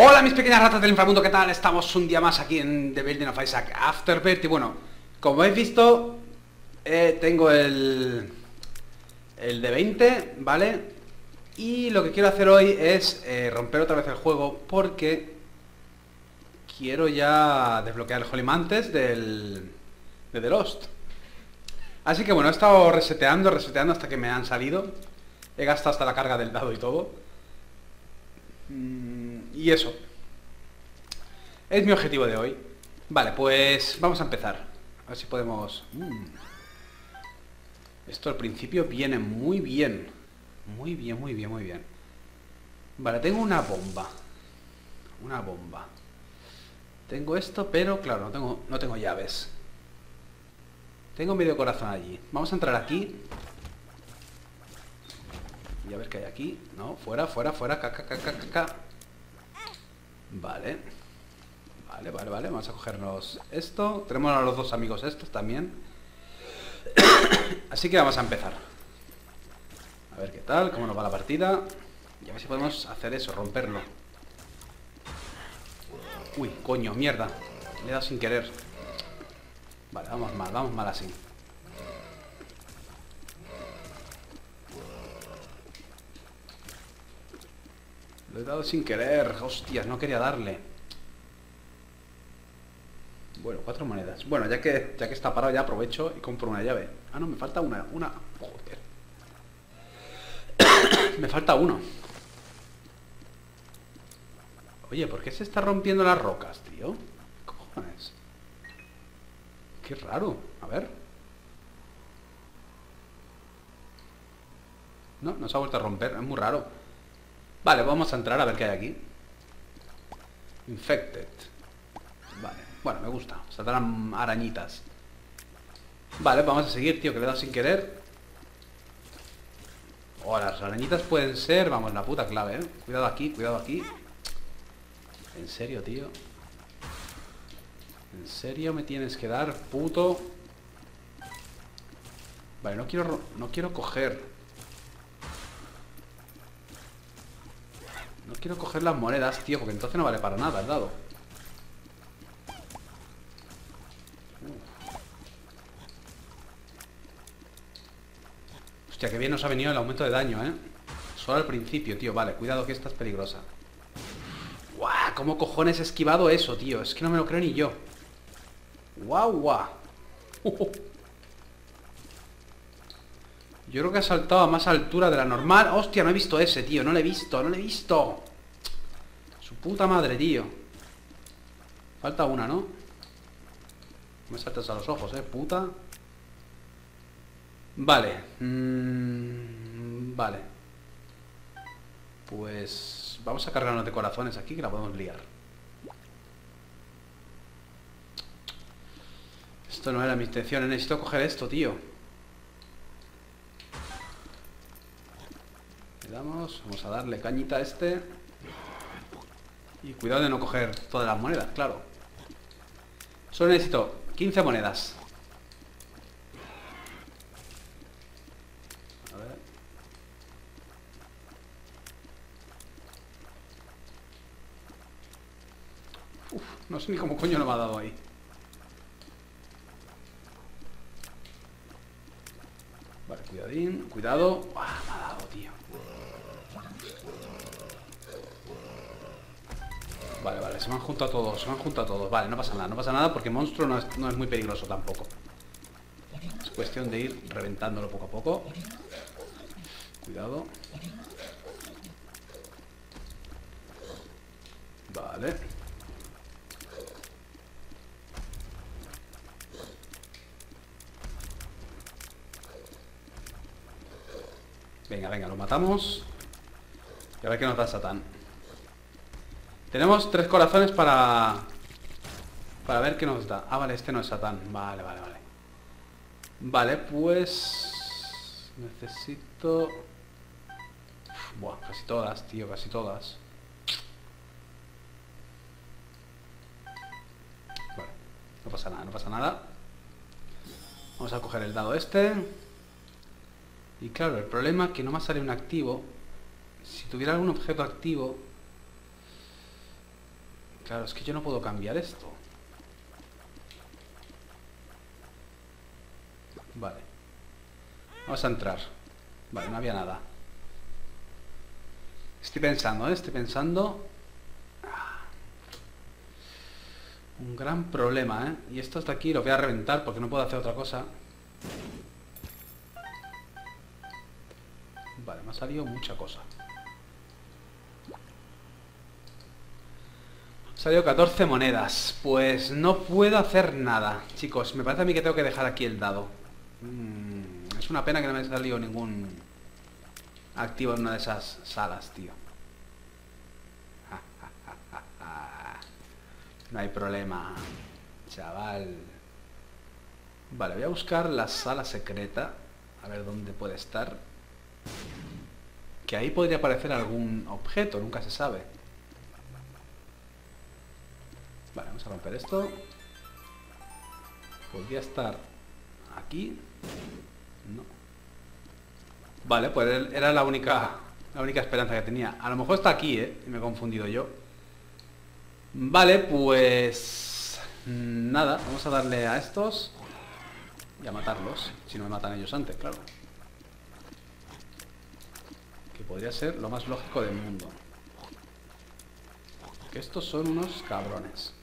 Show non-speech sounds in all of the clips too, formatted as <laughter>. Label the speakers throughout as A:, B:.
A: Hola mis pequeñas ratas del inframundo, ¿qué tal? Estamos un día más aquí en The Building of Isaac Afterbirth y bueno, como habéis visto, eh, tengo el, el de 20, ¿vale? Y lo que quiero hacer hoy es eh, romper otra vez el juego porque quiero ya desbloquear el Holy del, de The Lost. Así que bueno, he estado reseteando, reseteando hasta que me han salido. He gastado hasta la carga del dado y todo. Mm, y eso. Es mi objetivo de hoy. Vale, pues vamos a empezar. A ver si podemos... Mm. Esto al principio viene muy bien. Muy bien, muy bien, muy bien. Vale, tengo una bomba. Una bomba. Tengo esto, pero claro, no tengo, no tengo llaves. Tengo medio corazón allí. Vamos a entrar aquí. Y a ver qué hay aquí. No, fuera, fuera, fuera. Ca, ca, ca, ca, ca. Vale. Vale, vale, vale. Vamos a cogernos esto. Tenemos a los dos amigos estos también. <coughs> Así que vamos a empezar. A ver qué tal, cómo nos va la partida. Y a ver si podemos hacer eso, romperlo. Uy, coño, mierda. Le he dado sin querer. Vale, vamos mal, vamos mal así. Lo he dado sin querer. Hostias, no quería darle. Bueno, cuatro monedas. Bueno, ya que, ya que está parado ya aprovecho y compro una llave. Ah, no, me falta una. Una... Joder. <coughs> me falta uno. Oye, ¿por qué se está rompiendo las rocas, tío? ¿Qué cojones? Qué raro. A ver. No, no se ha vuelto a romper. Es muy raro. Vale, vamos a entrar a ver qué hay aquí. Infected. Vale. Bueno, me gusta. Saldrán arañitas. Vale, vamos a seguir, tío, que le he dado sin querer. Oh, las arañitas pueden ser... Vamos, la puta clave, ¿eh? Cuidado aquí, cuidado aquí. En serio, tío. ¿En serio me tienes que dar, puto? Vale, no quiero... No quiero coger... No quiero coger las monedas, tío, porque entonces no vale para nada el dado. Hostia, que bien nos ha venido el aumento de daño, ¿eh? Solo al principio, tío. Vale, cuidado que esta es peligrosa. ¡Guau! ¿Cómo cojones he esquivado eso, tío? Es que no me lo creo ni yo. ¡Guau, guau! Yo creo que ha saltado a más altura de la normal. ¡Hostia! No he visto ese, tío. No lo he visto, no lo he visto. Su puta madre, tío. Falta una, ¿no? Me saltes a los ojos, ¿eh? Puta. Vale. Mm, vale. Pues vamos a cargarnos de corazones aquí que la podemos liar. Esto no era mi intención. Necesito coger esto, tío. Le damos. Vamos a darle cañita a este. Y cuidado de no coger todas las monedas, claro. Solo necesito 15 monedas. No sé ni cómo coño no me ha dado ahí. Vale, cuidadín, cuidado. ¡Ah, me ha dado, tío! Vale, vale, se me han juntado todos, se me han juntado todos. Vale, no pasa nada, no pasa nada porque monstruo no es, no es muy peligroso tampoco. Es cuestión de ir reventándolo poco a poco. Cuidado. Vale. Venga, venga, lo matamos. Y a ver qué nos da Satán. Tenemos tres corazones para... Para ver qué nos da. Ah, vale, este no es Satán. Vale, vale, vale. Vale, pues... Necesito... buah, casi todas, tío, casi todas. Vale, no pasa nada, no pasa nada. Vamos a coger el dado este. Y claro, el problema es que no me sale un activo. Si tuviera algún objeto activo... Claro, es que yo no puedo cambiar esto. Vale. Vamos a entrar. Vale, no había nada. Estoy pensando, ¿eh? Estoy pensando... Ah. Un gran problema, ¿eh? Y esto hasta aquí lo voy a reventar porque no puedo hacer otra cosa. Vale, me ha salido mucha cosa. Salió 14 monedas. Pues no puedo hacer nada. Chicos, me parece a mí que tengo que dejar aquí el dado. Mm, es una pena que no me haya salido ningún activo en una de esas salas, tío. <laughs> No hay problema, chaval. Vale, voy a buscar la sala secreta. A ver dónde puede estar. Que ahí podría aparecer algún objeto, nunca se sabe. Vale, vamos a romper esto. Podría estar aquí. No. Vale, pues era la única la única esperanza que tenía. A lo mejor está aquí, ¿eh? Me he confundido yo. Vale, pues... Nada, vamos a darle a estos y a matarlos. Si no me matan ellos antes, claro. Que podría ser lo más lógico del mundo. Que estos son unos cabrones.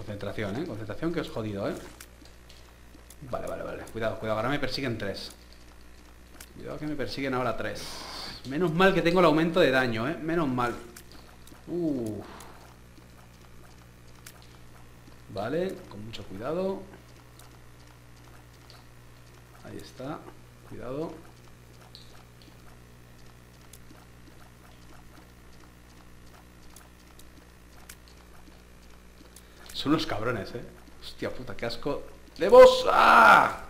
A: Concentración, ¿eh? Concentración que os jodido, ¿eh? Vale, vale, vale. Cuidado, cuidado. Ahora me persiguen tres. Cuidado que me persiguen ahora tres. Menos mal que tengo el aumento de daño, ¿eh? Menos mal. Uh. Vale, con mucho cuidado. Ahí está. Cuidado. Son unos cabrones, ¿eh? Hostia puta, qué asco. ¡Levos! ¡Ah!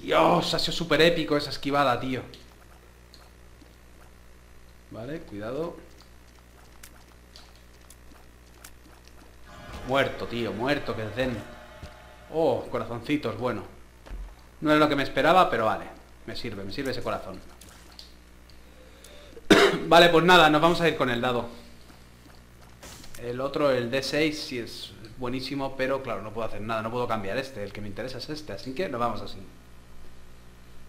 A: Dios, ha sido súper épico esa esquivada, tío. Vale, cuidado. Muerto, tío, muerto, que den. Oh, corazoncitos, bueno. No es lo que me esperaba, pero vale. Me sirve, me sirve ese corazón. <coughs> vale, pues nada, nos vamos a ir con el dado. El otro, el D6, sí es buenísimo, pero claro, no puedo hacer nada, no puedo cambiar este. El que me interesa es este, así que nos vamos así.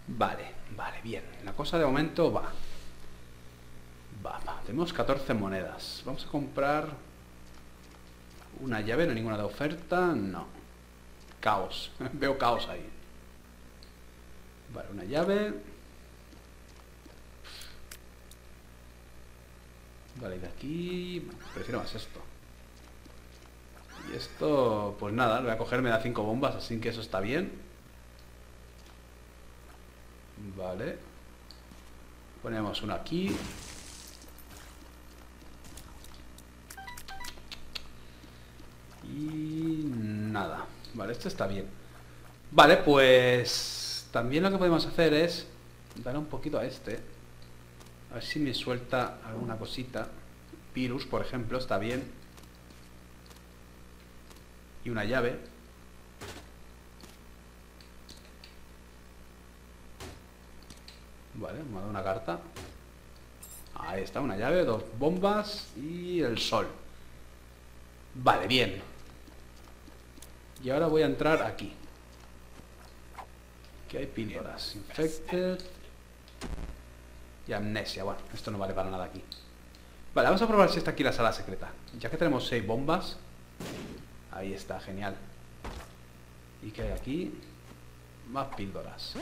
A: Vale, vale, bien. La cosa de momento va. Va, va. Tenemos 14 monedas. Vamos a comprar una llave, no ninguna de oferta, no. Caos. <laughs> Veo caos ahí. Vale, una llave. Vale, de aquí... Prefiero más esto. Y esto, pues nada, voy a coger, me da cinco bombas, así que eso está bien. Vale. Ponemos uno aquí. Y nada. Vale, esto está bien. Vale, pues también lo que podemos hacer es dar un poquito a este. A ver si me suelta alguna cosita. Virus, por ejemplo, está bien. Y una llave. Vale, me ha dado una carta. Ahí está, una llave, dos bombas y el sol. Vale, bien. Y ahora voy a entrar aquí. Aquí hay píldoras. Infected. Y amnesia. Bueno, esto no vale para nada aquí. Vale, vamos a probar si está aquí la sala secreta. Ya que tenemos seis bombas. Ahí está, genial. ¿Y qué hay aquí? Más píldoras.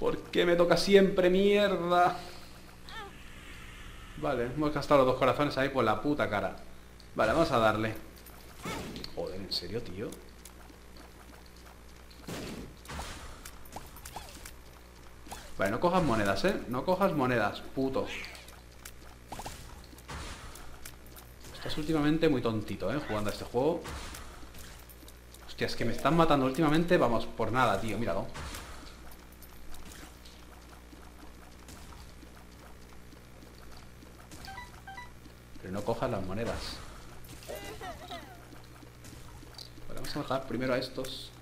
A: ¿Por qué me toca siempre mierda? Vale, hemos gastado los dos corazones ahí por la puta cara. Vale, vamos a darle. Joder, ¿en serio, tío? Vale, no cojas monedas, ¿eh? No cojas monedas, puto. Estás últimamente muy tontito, ¿eh? Jugando a este juego. Hostia, es que me están matando últimamente, vamos, por nada, tío, míralo. Pero no cojas las monedas. vamos a bajar primero a estos.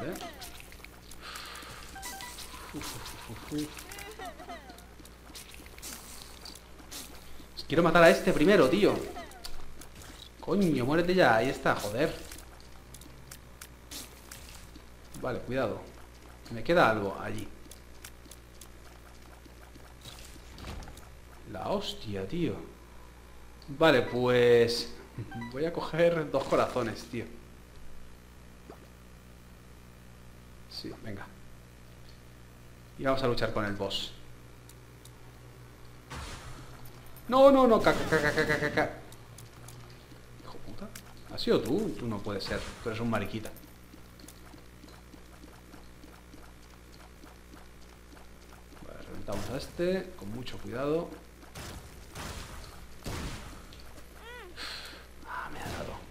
A: Vale. Quiero matar a este primero, tío. Coño, muérete ya. Ahí está, joder. Vale, cuidado. Me queda algo allí. La hostia, tío. Vale, pues... <laughs> Voy a coger dos corazones, tío. Sí, venga. Y vamos a luchar con el boss. No, no, no, caca, caca, caca, caca. Hijo puta. ¿Has sido tú? Tú no puedes ser. Tú eres un mariquita. Vale, reventamos a este con mucho cuidado. Ah, me ha dado.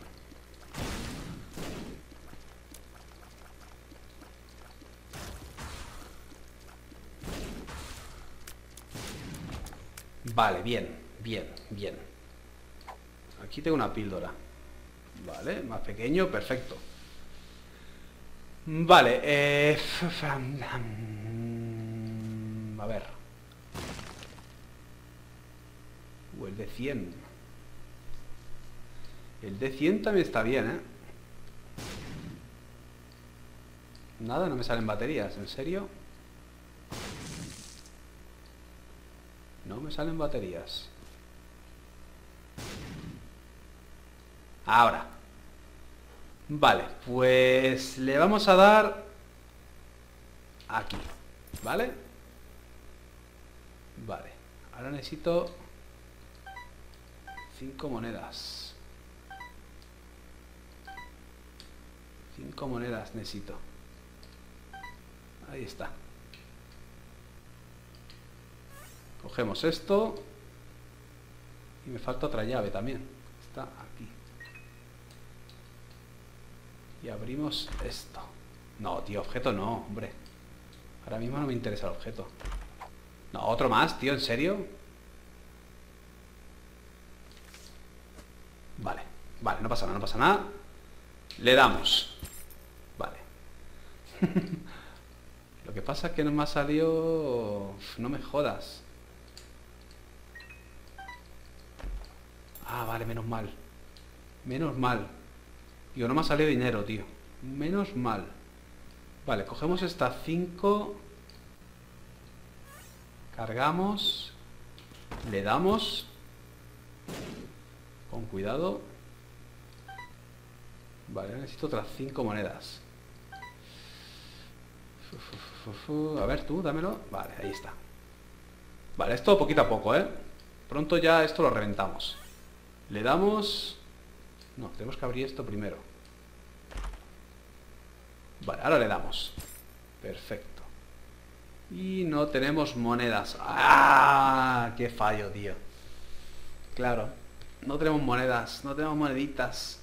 A: Vale, bien. Bien, bien. Aquí tengo una píldora. Vale, más pequeño, perfecto. Vale, eh... A ver. O el de 100. El de 100 también está bien, ¿eh? Nada, no me salen baterías, ¿en serio? No me salen baterías. Ahora. Vale, pues le vamos a dar aquí, ¿vale? Vale, ahora necesito cinco monedas. Cinco monedas necesito. Ahí está. Cogemos esto. Y me falta otra llave también. Está aquí. Y abrimos esto. No, tío, objeto no, hombre. Ahora mismo no me interesa el objeto. No, otro más, tío, ¿en serio? Vale, vale, no pasa nada, no pasa nada. Le damos. Vale. <laughs> Lo que pasa es que no me ha salido... No me jodas. Ah, vale, menos mal. Menos mal. Digo, no me ha salido dinero, tío. Menos mal. Vale, cogemos estas 5. Cargamos. Le damos. Con cuidado. Vale, necesito otras 5 monedas. A ver, tú, dámelo. Vale, ahí está. Vale, esto poquito a poco, ¿eh? Pronto ya esto lo reventamos. Le damos... No, tenemos que abrir esto primero. Vale, ahora le damos. Perfecto. Y no tenemos monedas. ¡Ah! ¡Qué fallo, tío! Claro, no tenemos monedas, no tenemos moneditas.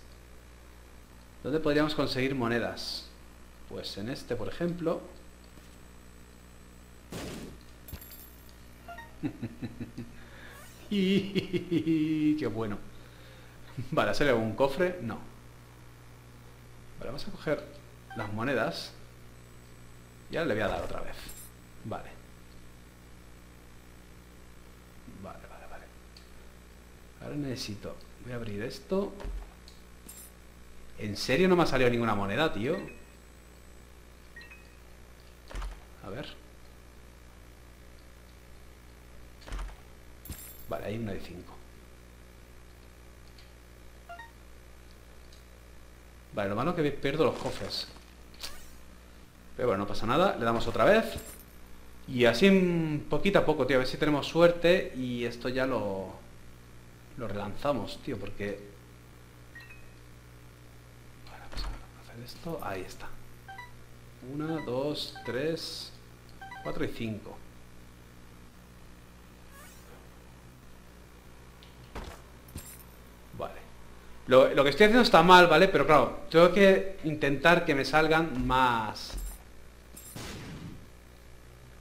A: ¿Dónde podríamos conseguir monedas? Pues en este, por ejemplo. <laughs> <laughs> ¡Qué bueno! <laughs> Vale, ¿hacerle un cofre? No. Vale, vamos a coger las monedas. Y ahora le voy a dar otra vez. Vale. Vale, vale, vale. Ahora necesito... Voy a abrir esto. ¿En serio no me ha salido ninguna moneda, tío? A ver. Vale, hay una de 5. Vale, lo malo que pierdo los cofres. Pero bueno, no pasa nada. Le damos otra vez. Y así poquito a poco, tío. A ver si tenemos suerte y esto ya lo... Lo relanzamos, tío, porque... A hacer esto. Ahí está. Una, dos, tres, cuatro y cinco. Lo, que estoy haciendo está mal, ¿vale? Pero claro, tengo que intentar que me salgan más,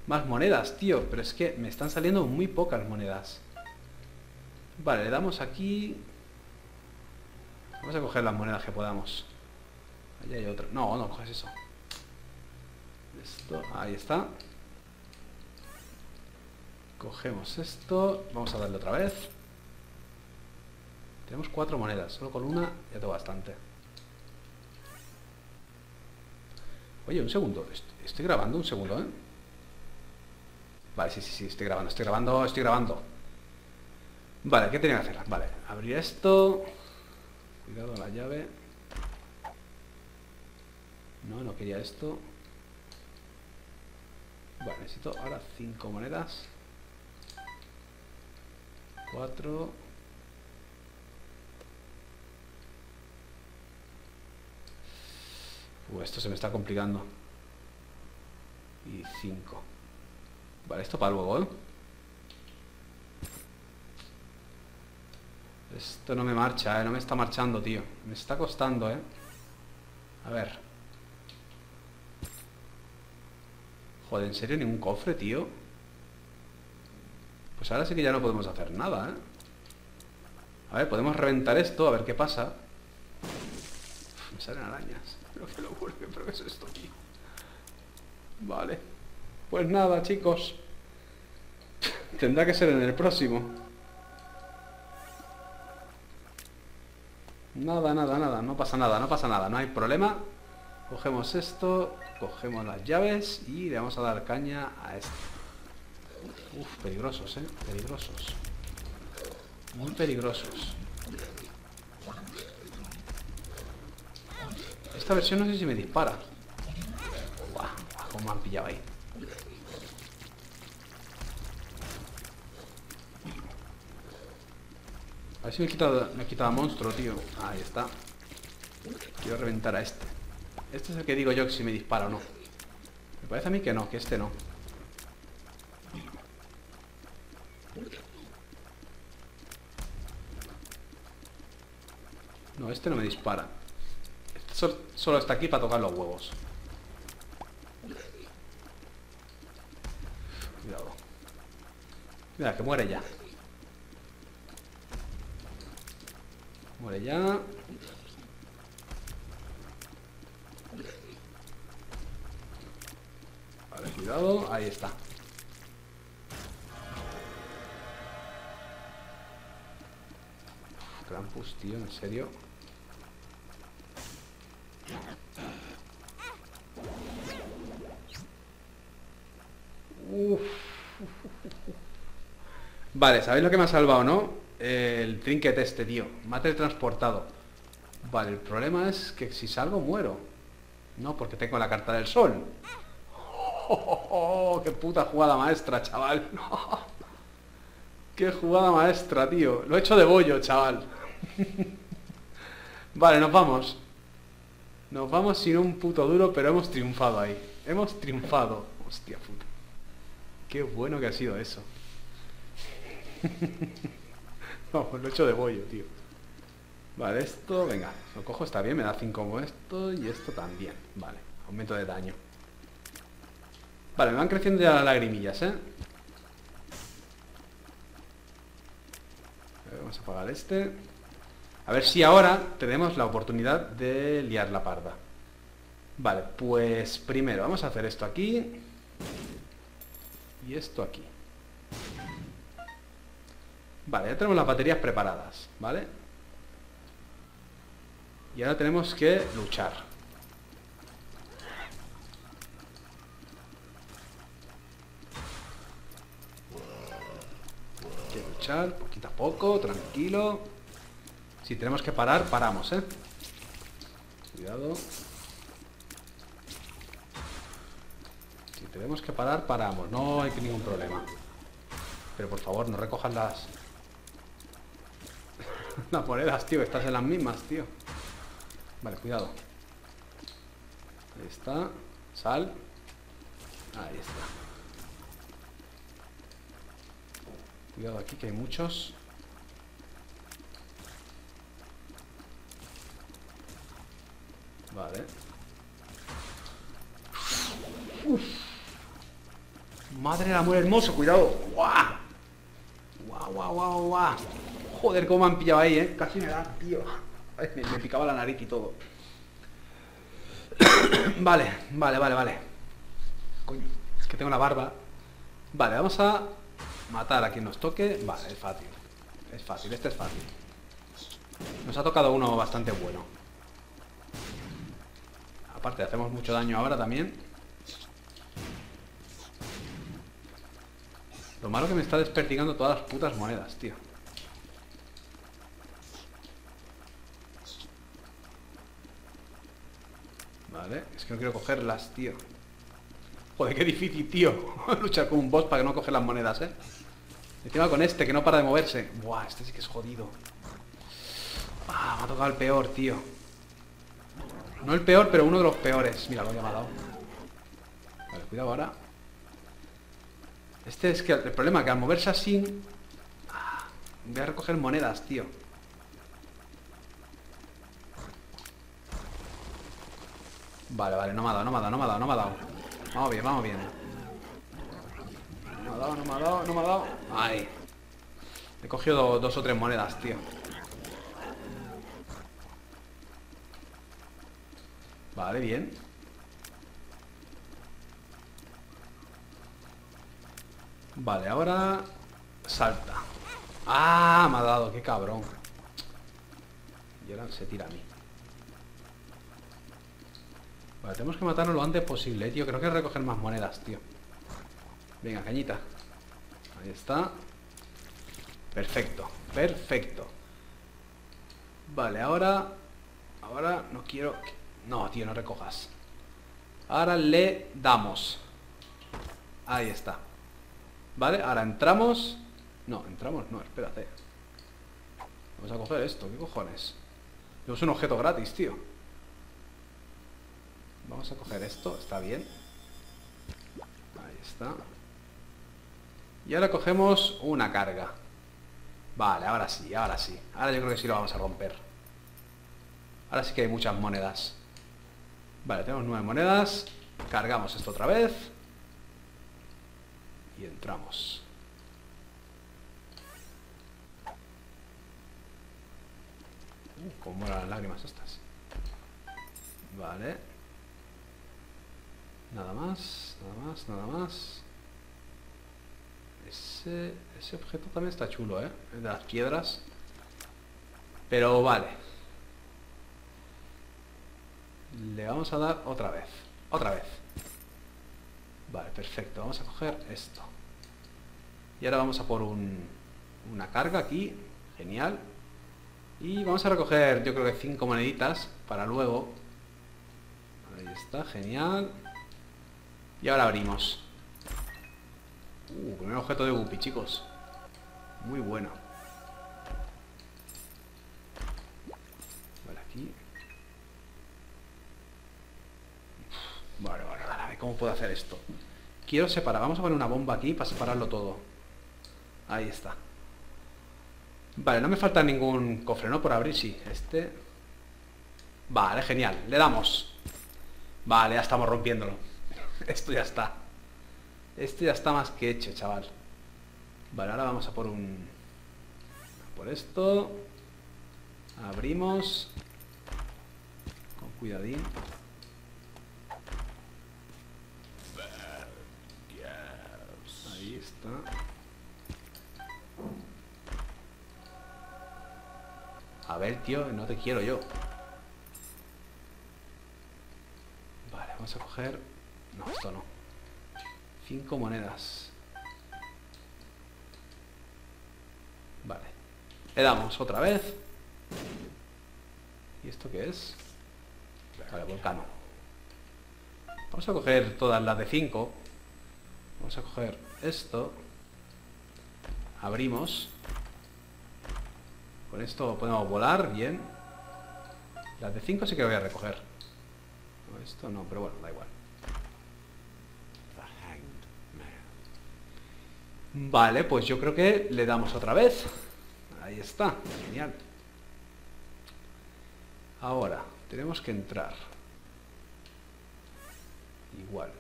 A: Más monedas, tío. Pero es que me están saliendo muy pocas monedas. Vale, le damos aquí... Vamos a coger las monedas que podamos. Allí hay otra. No, no coges eso. Esto, ahí está. Cogemos esto. Vamos a darle otra vez. Tenemos cuatro monedas. Solo con una ya tengo bastante. Oye, un segundo. Estoy grabando un segundo, ¿eh? Vale, sí, sí, sí. Estoy grabando, estoy grabando, estoy grabando. Vale, ¿qué tenía que hacer? Vale, abrir esto. Cuidado la llave. No, no quería esto. Vale, necesito ahora cinco monedas. Cuatro. Esto se me está complicando. Y cinco. Vale, esto para luego, ¿eh? Esto no me marcha, ¿eh? No me está marchando, tío. Me está costando, ¿eh? A ver. Joder, ¿en serio ningún cofre, tío? Pues ahora sí que ya no podemos hacer nada, ¿eh? A ver, podemos reventar esto, a ver qué pasa. me salen arañas. Pero es esto. Vale. Pues nada, chicos. Tendrá que ser en el próximo. Nada, nada, nada, no pasa nada, no pasa nada, no hay problema. Cogemos esto, cogemos las llaves y le vamos a dar caña a esto. Uf, peligrosos, eh, peligrosos. Muy peligrosos. Esta versión no sé si me dispara. Buah, cómo me han pillado ahí. A ver si me he quitado, me monstruo, tío. Ahí está. Quiero reventar a este. Este es el que digo yo si me dispara o no. Me parece a mí que no, que este no. No, este no me dispara. Solo está aquí para tocar los huevos. Cuidado. Mira, que muere ya. Muere ya. Vale, cuidado. Ahí está. Krampus, tío, en serio. Uf. Vale, ¿sabéis lo que me ha salvado, no? el trinket este, tío. Mate transportado. Vale, el problema es que si salgo muero. No, porque tengo la carta del sol. <laughs> Oh, ¡Qué puta jugada maestra, chaval! <laughs> ¡Qué jugada maestra, tío! Lo he hecho de bollo, chaval. <laughs> vale, nos vamos. Nos vamos sin un puto duro, pero hemos triunfado ahí. Hemos triunfado. Hostia puta. Qué bueno que ha sido eso. <laughs> No, lo he hecho de bollo, tío. Vale, esto, venga, lo cojo, está bien, me da 5 como esto y esto también. Vale, aumento de daño. Vale, me van creciendo ya las lagrimillas, ¿eh? vamos a apagar este. A ver si ahora tenemos la oportunidad de liar la parda. Vale, pues primero vamos a hacer esto aquí. Y esto aquí. Vale, ya tenemos las baterías preparadas, ¿vale? Y ahora tenemos que luchar. Hay que luchar poquito a poco, tranquilo. Si tenemos que parar, paramos, ¿eh? Cuidado. Si tenemos que parar, paramos. No hay ningún problema. Pero por favor, no recojan las, <laughs> las monedas, tío, estás en las mismas, tío. Vale, cuidado. Ahí está. Sal. Ahí está. Cuidado aquí que hay muchos. Vale. Madre del amor hermoso, cuidado. ¡Guau! ¡Guau, guau, guau, guau! Joder, cómo me han pillado ahí, ¿eh? Casi me da, tío. me, picaba la nariz y todo. <coughs> vale, vale, vale, vale. Coño, es que tengo la barba. Vale, vamos a matar a quien nos toque. Vale, es fácil. Es fácil, este es fácil. Nos ha tocado uno bastante bueno. Aparte, hacemos mucho daño ahora también. Lo malo que me está desperdigando todas las putas monedas, tío. Vale, es que no quiero cogerlas, tío. Joder, qué difícil, tío. <laughs> Luchar con un boss para que no coge las monedas, ¿eh? Encima con este, que no para de moverse. Buah, este sí que es jodido. Ah, me ha tocado el peor, tío. No el peor, pero uno de los peores. Mira lo que me ha dado. Vale, cuidado ahora. Este es que el problema es que al moverse así... Ah, voy a recoger monedas, tío. Vale, vale, no me ha dado, no me ha dado, no me ha dado, no me ha dado. Vamos bien, vamos bien. No me ha dado, no me ha dado, no me ha dado. Ay. He cogido dos o tres monedas, tío. Vale, bien. Vale, ahora... Salta. ¡Ah! Me ha dado, qué cabrón. Y ahora se tira a mí. Vale, tenemos que matarlo lo antes posible, eh, tío. Creo que recoger más monedas, tío. Venga, cañita. Ahí está. Perfecto, perfecto. Vale, ahora... Ahora no quiero... No, tío, no recojas. Ahora le damos. Ahí está. Vale, ahora entramos... No, entramos, no, espérate. Vamos a coger esto, ¿qué cojones? Es un objeto gratis, tío. Vamos a coger esto, está bien. Ahí está. Y ahora cogemos una carga. Vale, ahora sí, ahora sí. Ahora yo creo que sí lo vamos a romper. Ahora sí que hay muchas monedas. Vale, tenemos nueve monedas. Cargamos esto otra vez. Y entramos. Uh, como las lágrimas estas. Vale. Nada más, nada más, nada más. Ese, ese objeto también está chulo, ¿eh? De las piedras. Pero vale. Le vamos a dar otra vez. Otra vez. Vale, perfecto. Vamos a coger esto. Y ahora vamos a por un, una carga aquí. Genial. Y vamos a recoger, yo creo que cinco moneditas para luego. Ahí está, genial. Y ahora abrimos. Uh, primer objeto de Guppy, chicos. Muy bueno. Vale, aquí. Vale, vale, vale. ¿Cómo puedo hacer esto? Quiero separar. Vamos a poner una bomba aquí para separarlo todo. Ahí está. Vale, no me falta ningún cofre, ¿no? Por abrir, sí. Este... Vale, genial. Le damos. Vale, ya estamos rompiéndolo. <laughs> Esto ya está. Esto ya está más que hecho, chaval. Vale, ahora vamos a por un... por esto. Abrimos. Con cuidadín. Ahí está. A ver, tío, no te quiero yo. Vale, vamos a coger... No, esto no. Cinco monedas. Vale. Le damos otra vez. ¿Y esto qué es? Vale, volcano. Vamos a coger todas las de 5. Vamos a coger esto. Abrimos. Con esto podemos volar, bien. Las de 5 sí que voy a recoger. esto no, pero bueno, da igual. Vale, pues yo creo que le damos otra vez. Ahí está, genial. Ahora, tenemos que entrar. Igual.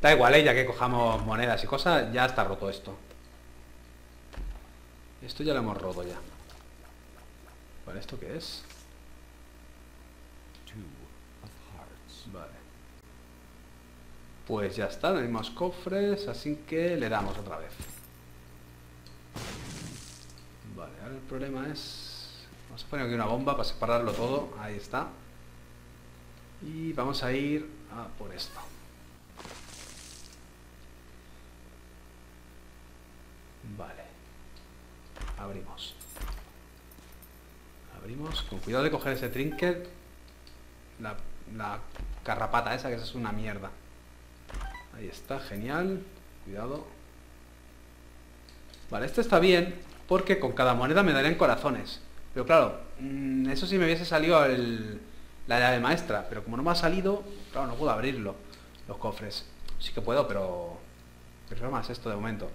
A: Da igual, eh, ya que cojamos monedas y cosas, ya está roto esto. Esto ya lo hemos roto ya. Vale, ¿esto qué es? Vale. Pues ya está, tenemos cofres, así que le damos otra vez. Vale, ahora el problema es... Vamos a poner aquí una bomba para separarlo todo. Ahí está. Y vamos a ir a por esto. Vale. Abrimos. Abrimos. Con cuidado de coger ese trinket. La, la carrapata esa que es una mierda. Ahí está, genial. Cuidado. Vale, este está bien porque con cada moneda me darían corazones. Pero claro, mm, eso sí me hubiese salido el, la llave maestra. Pero como no me ha salido, claro, no puedo abrirlo. Los cofres. Sí que puedo, pero... Pero más esto de momento.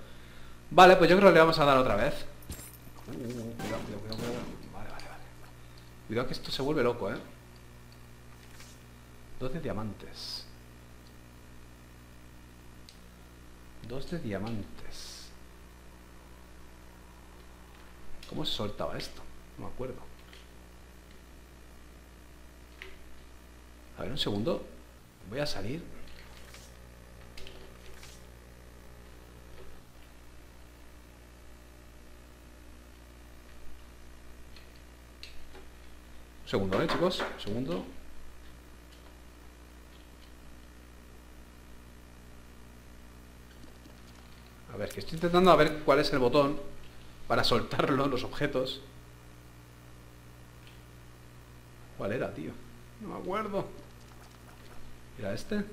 A: Vale, pues yo creo que le vamos a dar otra vez. Cuidado, cuidado, cuidado, Vale, vale, vale. Cuidado que esto se vuelve loco, ¿eh? 12 diamantes. Dos de diamantes. ¿Cómo se soltaba esto? No me acuerdo. A ver, un segundo. Voy a salir. Un segundo, ¿eh, chicos? Un segundo. A ver, que estoy intentando a ver cuál es el botón para soltarlo, los objetos. ¿Cuál era, tío? No me acuerdo. ¿Era este?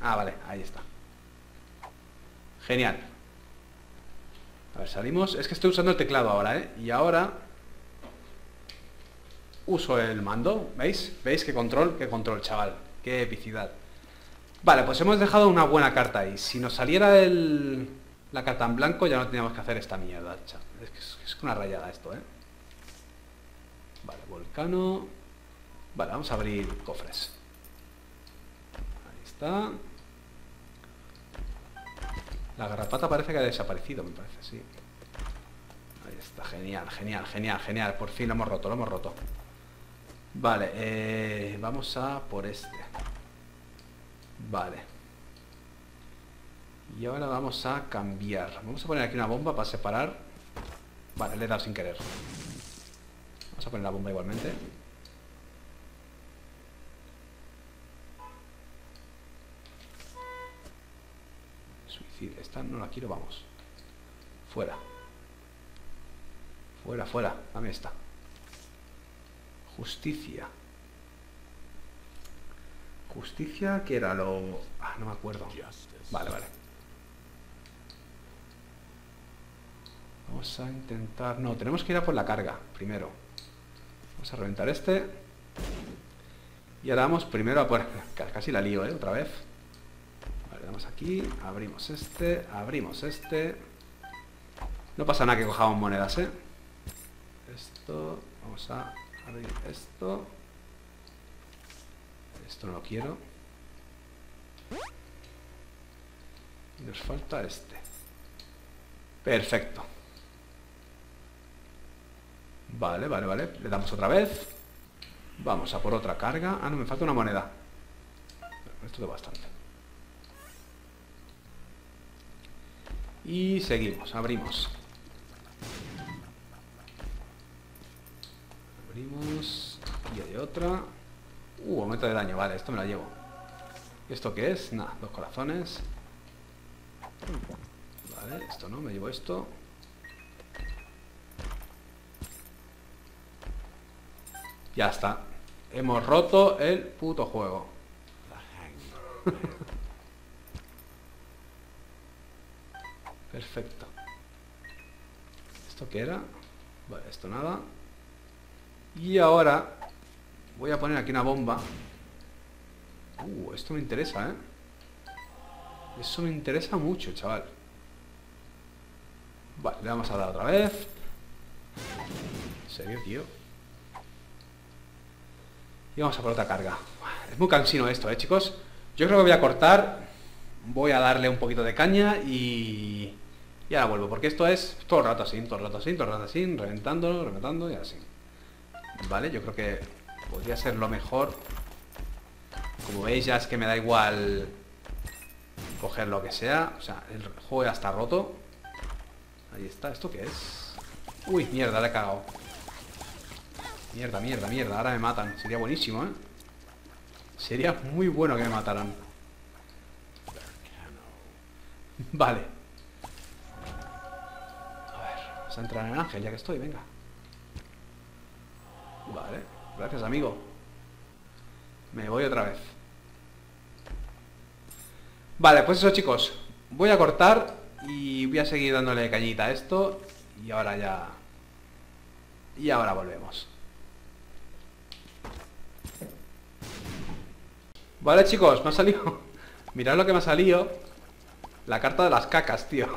A: Ah, vale, ahí está. Genial. A ver, salimos. Es que estoy usando el teclado ahora, ¿eh? Y ahora... Uso el mando. ¿Veis? ¿Veis qué control? Qué control, chaval. Qué epicidad. Vale, pues hemos dejado una buena carta ahí. Si nos saliera el... la carta en blanco ya no teníamos que hacer esta mierda. Es que es, una rayada esto, ¿eh? Vale, volcano... Vale, vamos a abrir cofres. Ahí está. La garrapata parece que ha desaparecido, me parece, sí. Ahí está, genial, genial, genial, genial. Por fin lo hemos roto, lo hemos roto. Vale, eh, vamos a por este. Vale. Y ahora vamos a cambiar. Vamos a poner aquí una bomba para separar. Vale, le he dado sin querer. Vamos a poner la bomba igualmente. Suicidio. Esta no la quiero, vamos. Fuera. Fuera, fuera. Dame esta. Justicia. Justicia, que era lo... Ah, no me acuerdo. Vale, vale. Vamos a intentar... No, tenemos que ir a por la carga, primero. Vamos a reventar este. Y ahora vamos primero a por... <laughs> Casi la lío, ¿eh? Otra vez. Vale, damos aquí, abrimos este, abrimos este. No pasa nada que cojamos monedas, ¿eh? Esto... Vamos a abrir esto. Esto no lo quiero. Y nos falta este. Perfecto. Vale, vale, vale. Le damos otra vez. Vamos a por otra carga. Ah, no, me falta una moneda. Esto de bastante. Y seguimos, abrimos. Abrimos. Y hay otra. Uh, aumento de daño, vale, esto me lo llevo. ¿Y esto qué es? Nada, dos corazones. Vale, esto no, me llevo esto. Ya está. Hemos roto el puto juego. <laughs> Perfecto. ¿Esto qué era? Vale, esto nada. Y ahora Voy a poner aquí una bomba. Uh, esto me interesa, ¿eh? Eso me interesa mucho, chaval. Vale, le vamos a dar otra vez. ¿En serio, tío? Y vamos a por otra carga. Es muy cansino esto, ¿eh, chicos? Yo creo que voy a cortar. Voy a darle un poquito de caña y... Y ahora vuelvo, porque esto es todo el rato así, todo el rato así, todo el rato así, reventando, reventando y así. Vale, yo creo que podría ser lo mejor. Como veis ya es que me da igual coger lo que sea. O sea, el juego ya está roto. Ahí está, ¿esto qué es? Uy, mierda, le he cagado. Mierda, mierda, mierda, ahora me matan. Sería buenísimo, ¿eh? Sería muy bueno que me mataran. <laughs> Vale. a entrar en el ángel, ya que estoy, venga. Vale, gracias amigo. Me voy otra vez. Vale, pues eso chicos. Voy a cortar y voy a seguir dándole cañita a esto. Y ahora ya... Y ahora volvemos. Vale chicos, me ha salido... <laughs> Mirad lo que me ha salido. La carta de las cacas, tío.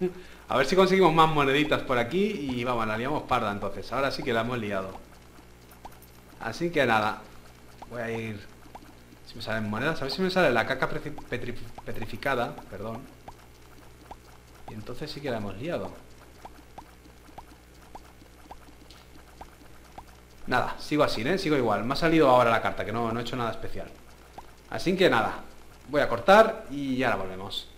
A: <laughs> A ver si conseguimos más moneditas por aquí y vamos, la liamos parda entonces. Ahora sí que la hemos liado. Así que nada. Voy a ir... Si me salen monedas, a ver si me sale la caca petrificada, perdón. Y entonces sí que la hemos liado. Nada, sigo así, ¿eh? Sigo igual. Me ha salido ahora la carta, que no, no he hecho nada especial. Así que nada. Voy a cortar y ahora volvemos.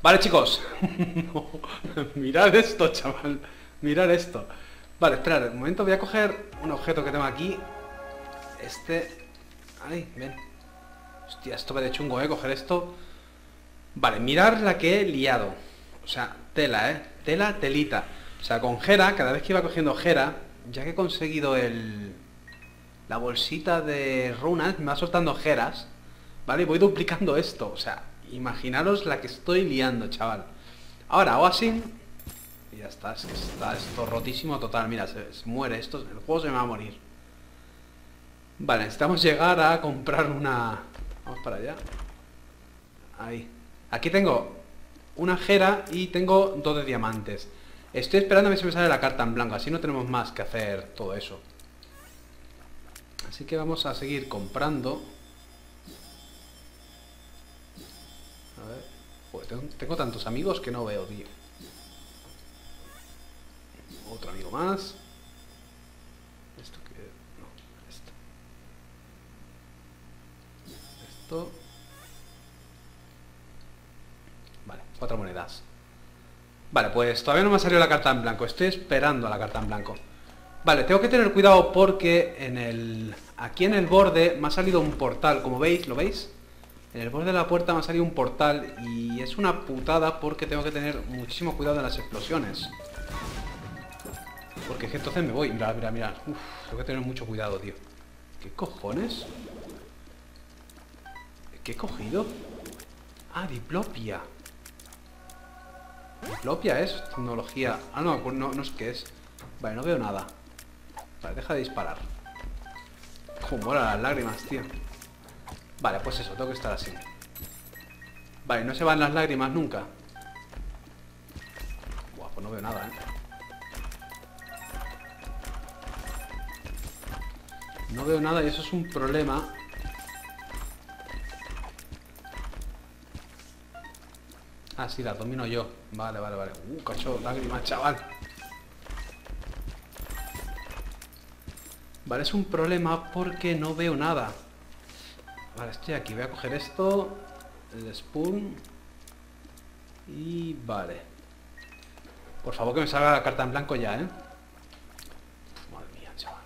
A: Vale, chicos. <laughs> Mirad esto, chaval. Mirad esto. Vale, esperad, un momento voy a coger un objeto que tengo aquí. Este... Ay, ven. Hostia, esto me de chungo, ¿eh? Coger esto. Vale, mirar la que he liado. O sea, tela, ¿eh? Tela, telita. O sea, con Jera, cada vez que iba cogiendo Jera, ya que he conseguido el... La bolsita de runas, me va soltando Jeras. ¿Vale? Voy duplicando esto. O sea, Imaginaros la que estoy liando, chaval. Ahora, o así... Y ya está, es que está esto rotísimo total. Mira, se, muere esto, el juego se me va a morir. Vale, necesitamos llegar a comprar una... Vamos para allá. Ahí. Aquí tengo una jera y tengo dos de diamantes. Estoy esperando a ver si me sale la carta en blanco, así no tenemos más que hacer todo eso. Así que vamos a seguir comprando. tengo, tantos amigos que no veo, tío. Otro amigo más. Esto que... No, esto. Vale, cuatro monedas. Vale, pues todavía no me ha salido la carta en blanco. Estoy esperando a la carta en blanco. Vale, tengo que tener cuidado porque en el... Aquí en el borde me ha salido un portal, como veis, ¿lo veis? En el borde de la puerta me ha salido un portal y es una putada porque tengo que tener muchísimo cuidado en las explosiones. Porque es que entonces me voy. Mira, mira, mira. Uf, tengo que tener mucho cuidado, tío. ¿Qué cojones? ¿Qué he cogido? Ah, diplopia. Diplopia es tecnología. Ah, no, no, no sé qué es. Vale, no veo nada. Vale, deja de disparar. Como mola las lágrimas, tío. Vale, pues eso, tengo que estar así. Vale, no se van las lágrimas nunca. Buah, pues no veo nada, ¿eh? No veo nada y eso es un problema. Ah, sí, la domino yo. Vale, vale, vale. Uh, cacho lágrimas, chaval. Vale, es un problema porque no veo nada. Vale, estoy aquí. Voy a coger esto. El spoon. Y vale. Por favor que me salga la carta en blanco ya, ¿eh? madre mía, chaval.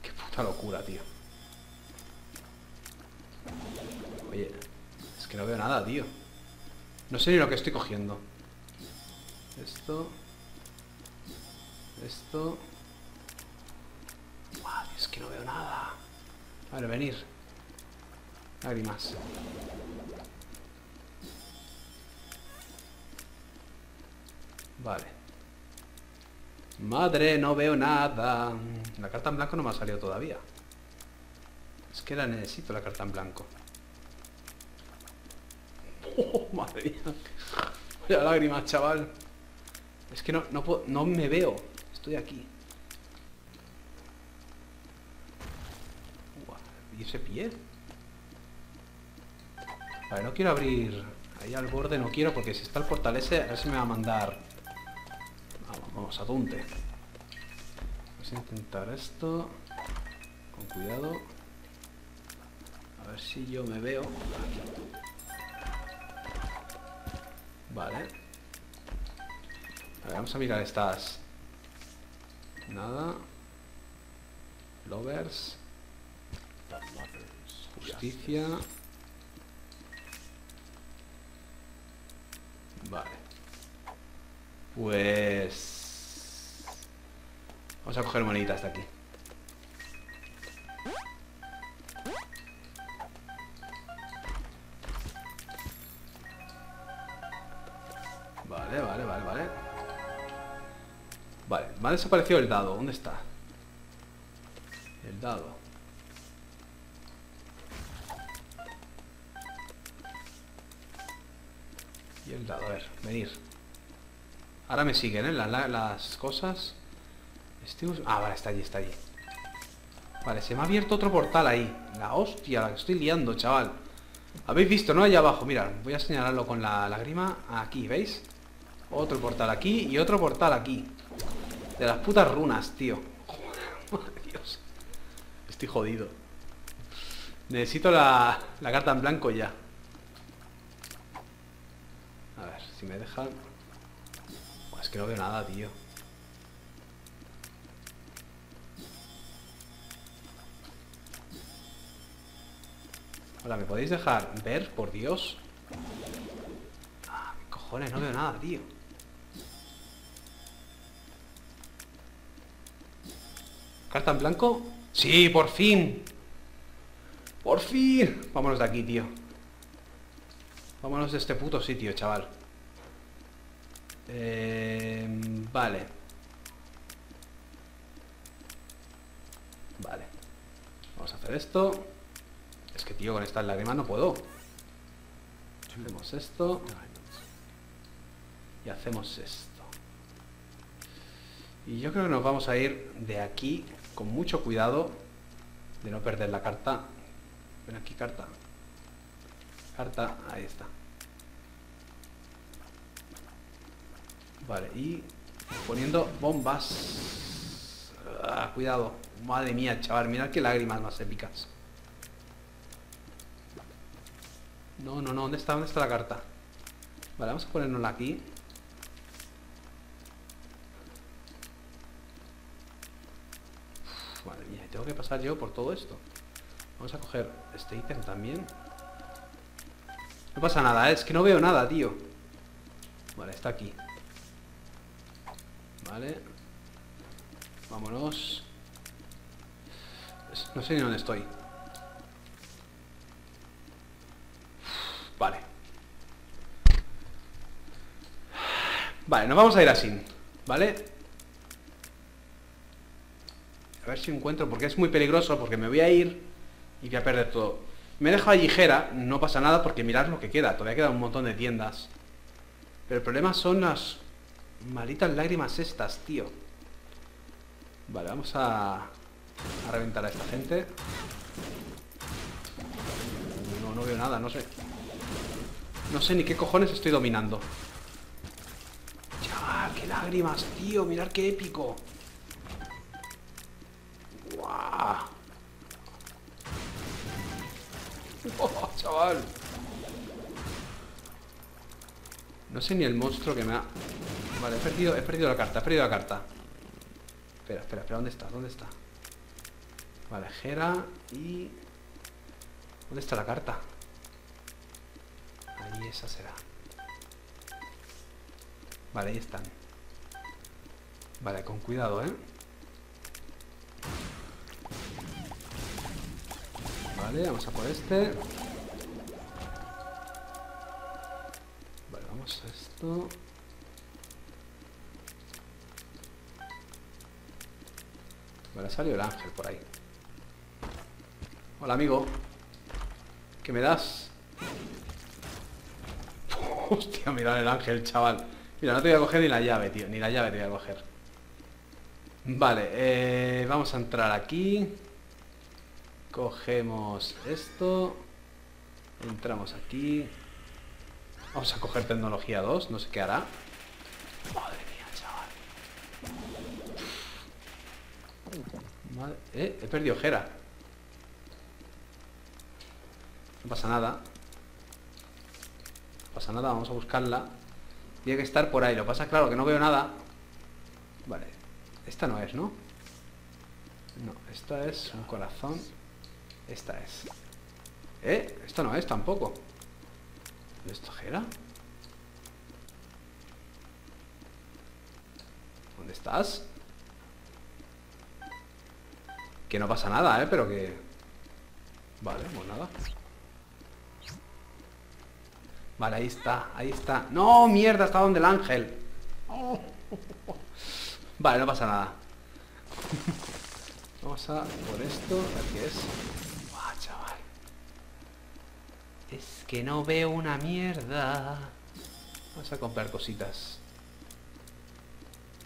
A: Qué puta locura, tío. Oye, es que no veo nada, tío. No sé ni lo que estoy cogiendo. Esto. Esto. es que no veo nada. Vale, venir. Lágrimas. Vale. Madre, no veo nada. La carta en blanco no me ha salido todavía. Es que la necesito, la carta en blanco. Oh, <laughs> madre mía. Vaya lágrimas, chaval. Es que no, no, puedo, no me veo. Estoy aquí. ¿Y ese pie? Vale, no quiero abrir ahí al borde, no quiero porque si está el portal ese, a ver si me va a mandar... Vamos, vamos a Dunte. Vamos a intentar esto. Con cuidado. A ver si yo me veo. Vale. Vamos a mirar estas. Nada. Lovers. Justicia. Vale. Pues... Vamos a coger moneditas de aquí. Vale, vale, vale, vale. Vale, me ha desaparecido el dado. ¿Dónde está? El dado. Y el dado, a ver, venir. Ahora me siguen, ¿eh? las cosas. Ah, vale, está allí, está allí. Vale, se me ha abierto otro portal ahí. La hostia, la que estoy liando, chaval. Habéis visto, ¿no? Allá abajo, mirad. Voy a señalarlo con la lágrima. Aquí, ¿veis? Otro portal aquí y otro portal aquí. De las putas runas, tío. <laughs> Joder, Dios. Estoy jodido. Necesito la, la carta en blanco ya. A ver, si me dejan... Es que no veo nada, tío. Hola, ¿me podéis dejar ver, por Dios? Ah, cojones, no veo nada, tío. ¿Carta en blanco? ¡Sí, por fin! ¡Por fin! Vámonos de aquí, tío. Vámonos de este puto sitio, chaval. Eh, vale. Vale. Vamos a hacer esto. Es que, tío, con estas lágrimas no puedo. Hacemos esto. Y hacemos esto. Y yo creo que nos vamos a ir de aquí con mucho cuidado de no perder la carta. Ven aquí, carta. Carta, ahí está. Vale, y poniendo bombas. Ah, cuidado. Madre mía, chaval. Mirad qué lágrimas más épicas. No, no, no. ¿Dónde está? ¿Dónde está la carta? Vale, vamos a ponernosla aquí. Tengo que pasar yo por todo esto. Vamos a coger este ítem también. No pasa nada, ¿eh? es que no veo nada, tío. Vale, está aquí. Vale. Vámonos. No sé ni dónde estoy. Vale. Vale, nos vamos a ir así. ¿Vale? A ver si encuentro, porque es muy peligroso, porque me voy a ir y voy a perder todo. Me he dejado ligera, no pasa nada porque mirad lo que queda. Todavía queda un montón de tiendas. Pero el problema son las malditas lágrimas estas, tío. Vale, vamos a, a reventar a esta gente. No, no veo nada, no sé. No sé ni qué cojones estoy dominando. Chaval, qué lágrimas, tío. Mirad qué épico. <laughs> Oh, chaval. No sé ni el monstruo que me ha... Vale, he perdido, he perdido la carta, he perdido la carta. Espera, espera, espera, ¿dónde está? ¿Dónde está? Vale, Gera y... ¿Dónde está la carta? Ahí esa será. Vale, ahí están. Vale, con cuidado, ¿eh? Vale, vamos a por este. Vale, vamos a esto. Vale, salió el ángel por ahí. Hola, amigo. ¿Qué me das? <laughs> Hostia, mira el ángel, chaval. Mira, no te voy a coger ni la llave, tío. Ni la llave te voy a coger. Vale, eh, vamos a entrar aquí. Cogemos esto. Entramos aquí. Vamos a coger tecnología 2, no sé qué hará. Madre mía, chaval. Eh, he perdido ojera. No pasa nada. No pasa nada, vamos a buscarla. Tiene que estar por ahí. Lo pasa claro que no veo nada. Vale. Esta no es, ¿no? No, esta es un corazón. Esta es. ¿Eh? Esta no es tampoco. ¿Esto era? ¿Dónde estás? Que no pasa nada, ¿eh? Pero que... Vale, pues nada. Vale, ahí está, ahí está. ¡No, mierda! Está donde el ángel. Vale, no pasa nada. <laughs> Vamos a por esto, a ver qué es. chaval. Es que no veo una mierda. Vamos a comprar cositas.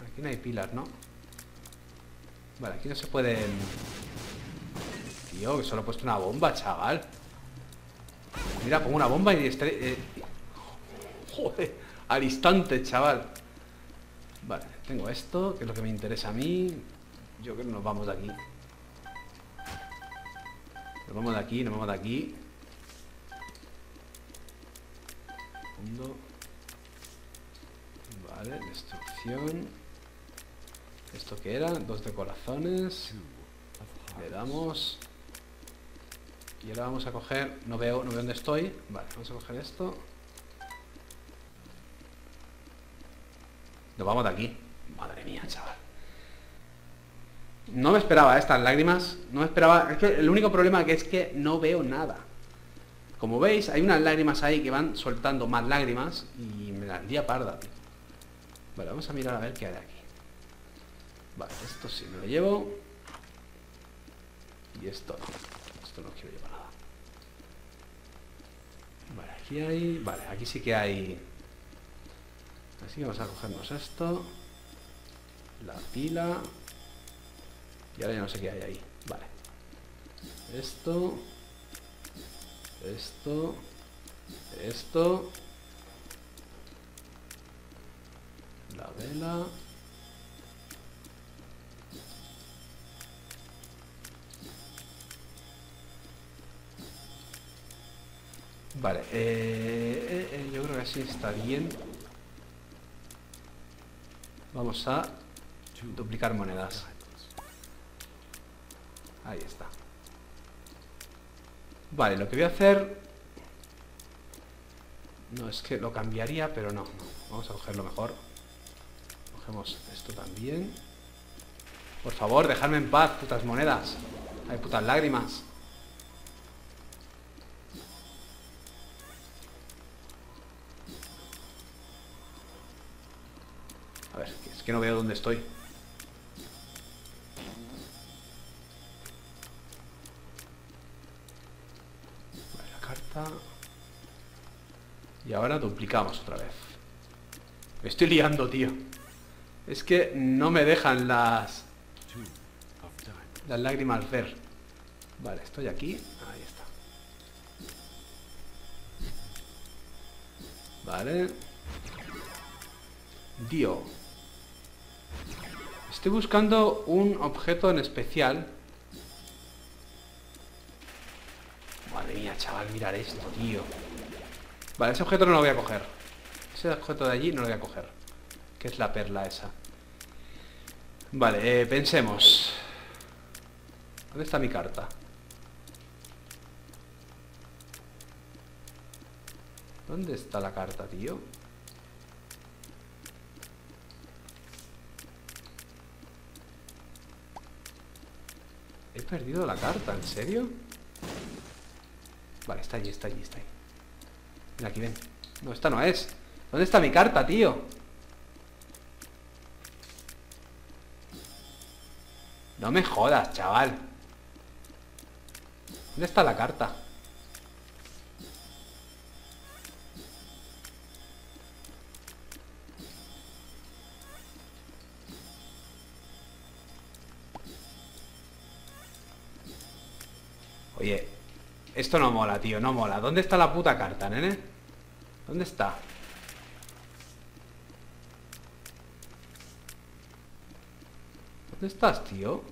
A: Aquí no hay pilas, ¿no? Vale, aquí no se pueden... Tío, que solo he puesto una bomba, chaval. Mira, pongo una bomba y estaré... Eh, joder, al instante, chaval. Tengo esto, que es lo que me interesa a mí. Yo creo que nos vamos de aquí. Nos vamos de aquí, nos vamos de aquí. Vale, destrucción. ¿Esto qué era? Dos de corazones. Le damos. Y ahora vamos a coger... No veo, no veo dónde estoy. Vale, vamos a coger esto. Nos vamos de aquí. Madre mía, chaval. No me esperaba estas lágrimas. No me esperaba... Es que el único problema que es que no veo nada. Como veis, hay unas lágrimas ahí que van soltando más lágrimas y me la día parda, Vale, vamos a mirar a ver qué hay aquí. Vale, esto sí me lo llevo. Y esto. Esto no quiero llevar nada. Vale, aquí hay... Vale, aquí sí que hay... Así que vamos a cogernos esto. La pila. Y ahora ya no sé qué hay ahí. Vale. Esto. Esto. Esto. La vela. Vale, eh, eh, eh, yo creo que así está bien. Vamos a duplicar monedas. Ahí está. Vale, lo que voy a hacer... No, es que lo cambiaría, pero no. Vamos a cogerlo mejor. Cogemos esto también. Por favor, dejadme en paz, putas monedas. Hay putas lágrimas. A ver, es que no veo dónde estoy. Y ahora duplicamos otra vez. Me estoy liando, tío. Es que no me dejan las... Las lágrimas ver. Vale, estoy aquí. Ahí está. Vale. Dio. Estoy buscando un objeto en especial Madre mía, chaval, mirar esto, tío. Vale, ese objeto no lo voy a coger. Ese objeto de allí no lo voy a coger. Que es la perla esa. Vale, eh, pensemos. ¿Dónde está mi carta? ¿Dónde está la carta, tío? He perdido la carta, ¿en serio? Vale, está allí, está allí, está ahí. Mira, aquí ven. No, esta no es. ¿Dónde está mi carta, tío? No me jodas, chaval. ¿Dónde está la carta? Oye, Esto no mola, tío, no mola. ¿Dónde está la puta carta, nene? ¿Dónde está? ¿Dónde estás, tío?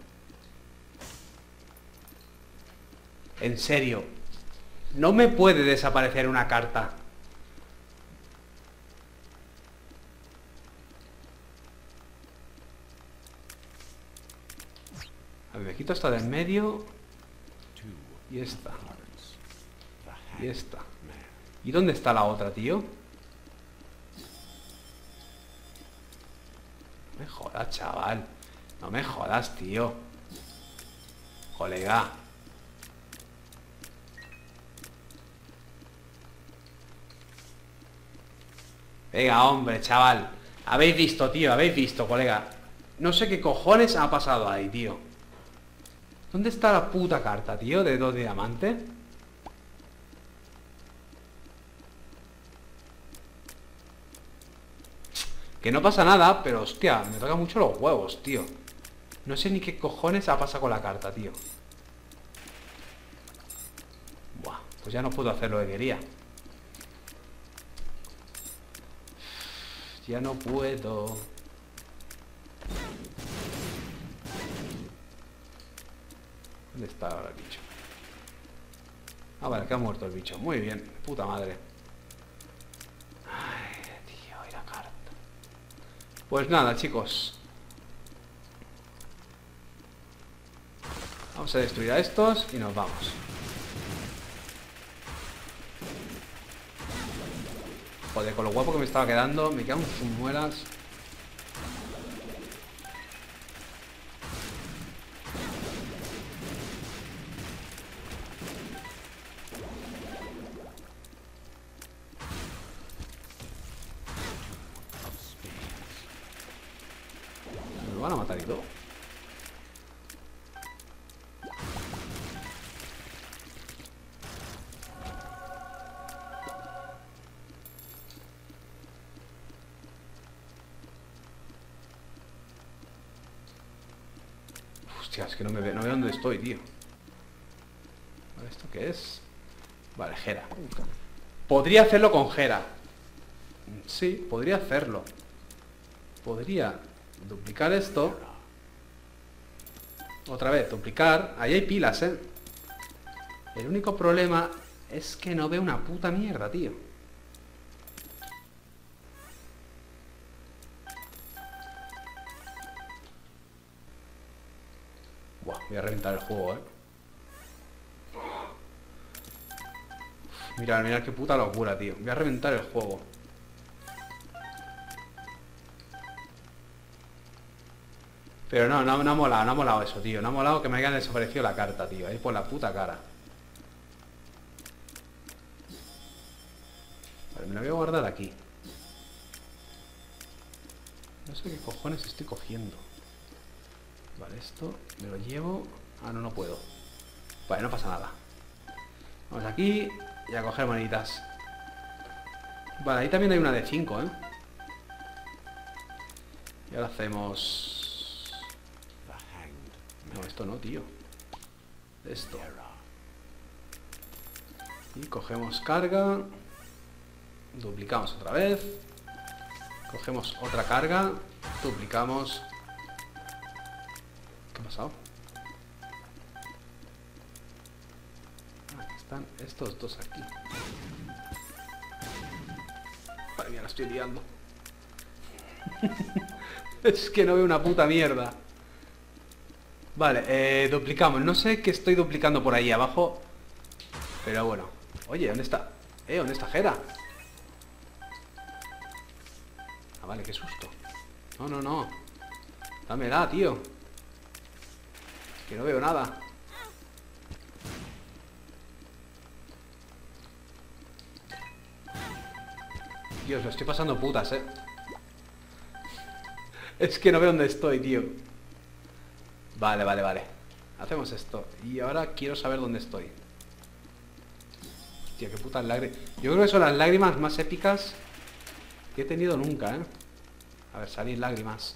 A: En serio. No me puede desaparecer una carta. A ver, me quito esta de en medio. Y esta. Y. ¿Y dónde está la otra, tío? No me jodas, chaval. No me jodas, tío. Colega. Venga, hombre, chaval. Habéis visto, tío, habéis visto, colega. No sé qué cojones ha pasado ahí, tío. ¿Dónde está la puta carta, tío, de dos diamantes? Que no pasa nada, pero hostia, me toca mucho los huevos, tío. No sé ni qué cojones ha pasado con la carta, tío. Buah, pues ya no puedo hacer lo que quería. Ya no puedo. ¿Dónde está ahora el bicho? Ah, vale, que ha muerto el bicho. Muy bien, puta madre. Ay, tío, y la carta. Pues nada, chicos. Vamos a destruir a estos y nos vamos. Joder, con lo guapo que me estaba quedando, me quedan sus muelas. Van a matar y todo. Hostia, es que no me veo, no veo dónde estoy, tío. ¿esto qué es? Vale, Gera. Podría hacerlo con Gera. Sí, podría hacerlo. Podría duplicar esto. Otra vez, duplicar. Ahí hay pilas, ¿eh? El único problema es que no veo una puta mierda, tío. Buah, voy a reventar el juego, ¿eh? Mira, mira qué puta locura, tío. Voy a reventar el juego. Pero no, no, no ha molado, no ha molado eso, tío. No ha molado que me hayan desaparecido la carta, tío. Ahí por la puta cara. Vale, me la voy a guardar aquí. No sé qué cojones estoy cogiendo. Vale, esto me lo llevo... Ah, no, no puedo. Vale, no pasa nada. Vamos aquí y a coger manitas. Vale, ahí también hay una de 5, ¿eh? Y ahora hacemos... No, tío. Esto. Y cogemos carga. Duplicamos otra vez. Cogemos otra carga. Duplicamos. ¿Qué ha pasado? Ah, están estos dos aquí. Madre mía, la estoy liando. <laughs> es que no veo una puta mierda. Vale, eh, duplicamos. No sé qué estoy duplicando por ahí abajo. Pero bueno. Oye, ¿dónde está? Eh, ¿dónde está Jera? Ah, vale, qué susto. No, no, no. Dámela, tío. Que no veo nada. Dios, lo estoy pasando putas, eh. Es que no veo dónde estoy, tío. Vale, vale, vale. Hacemos esto. Y ahora quiero saber dónde estoy. Hostia, qué putas lágrimas. Yo creo que son las lágrimas más épicas que he tenido nunca, ¿eh? A ver, salir lágrimas.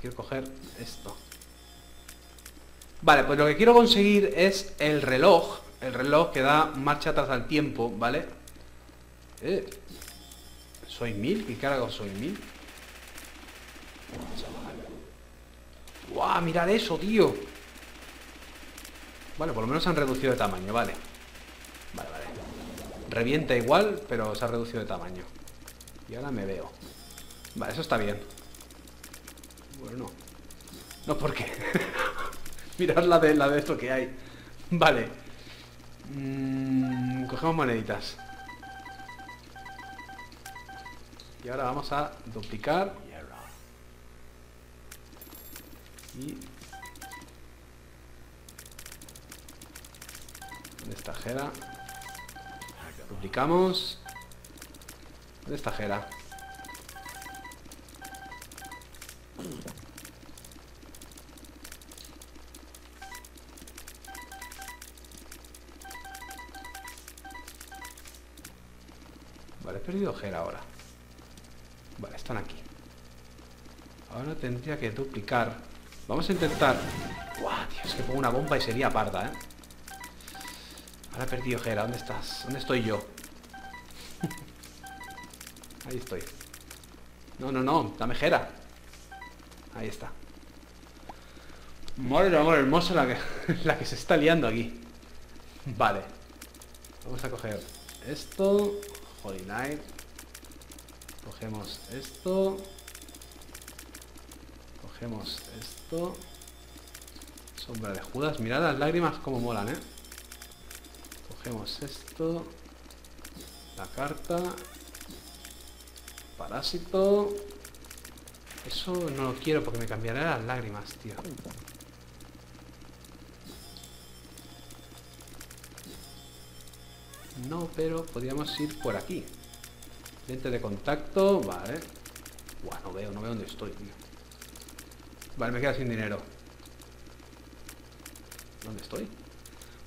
A: Quiero coger esto. Vale, pues lo que quiero conseguir es el reloj el reloj que da marcha atrás al tiempo, ¿vale? Eh, ¿Soy mil? ¿Qué carajo soy mil? ¡Guau! Mirad eso, tío. Vale, por lo menos han reducido de tamaño, vale. Vale, vale. Revienta igual, pero se ha reducido de tamaño. Y ahora me veo. Vale, eso está bien. Bueno, no. No, ¿por qué? <laughs> Mirad la de, la de esto que hay. Vale. Mm, cogemos moneditas. Y ahora vamos a duplicar. Y... ¿Dónde está Jera? Duplicamos. ¿Dónde está Jera? Vale, he perdido Jera ahora. Vale, están aquí. Ahora tendría que duplicar. Vamos a intentar... ¡Guau, tío! Es que pongo una bomba y sería parda, ¿eh? Ahora he perdido Jera. ¿Dónde estás? ¿Dónde estoy yo? <laughs> Ahí estoy. No, no, no. Dame Jera. Ahí está. Madre amor hermosa la que, <laughs> la que se está liando aquí. Vale. Vamos a coger esto. Holy Night. Cogemos esto. Cogemos esto. Sombra de Judas. Mirad las lágrimas como molan, ¿eh? Cogemos esto. La carta. Parásito. Eso no lo quiero porque me cambiará las lágrimas, tío. No, pero podríamos ir por aquí. Lente de contacto, vale. Buah, no veo, no veo dónde estoy, tío. Vale, me queda sin dinero. ¿Dónde estoy?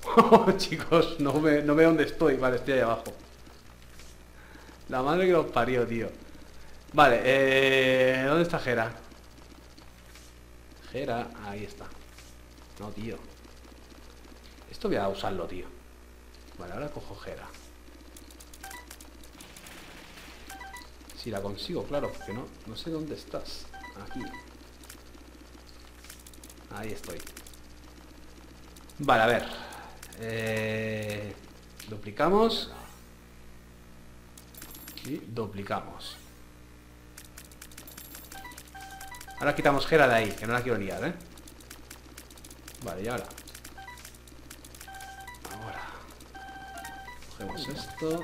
A: <laughs> chicos, no, no veo dónde estoy. Vale, estoy ahí abajo. La madre que los parió, tío. Vale, eh, ¿dónde está Jera? Jera, ahí está. No, tío. Esto voy a usarlo, tío. Vale, ahora cojo Jera. Si la consigo, claro, porque no, no sé dónde estás. Aquí. Ahí estoy. Vale, a ver. Eh, duplicamos. Y duplicamos. Ahora quitamos Gera de ahí, que no la quiero liar, ¿eh? Vale, y ahora Ahora Cogemos esto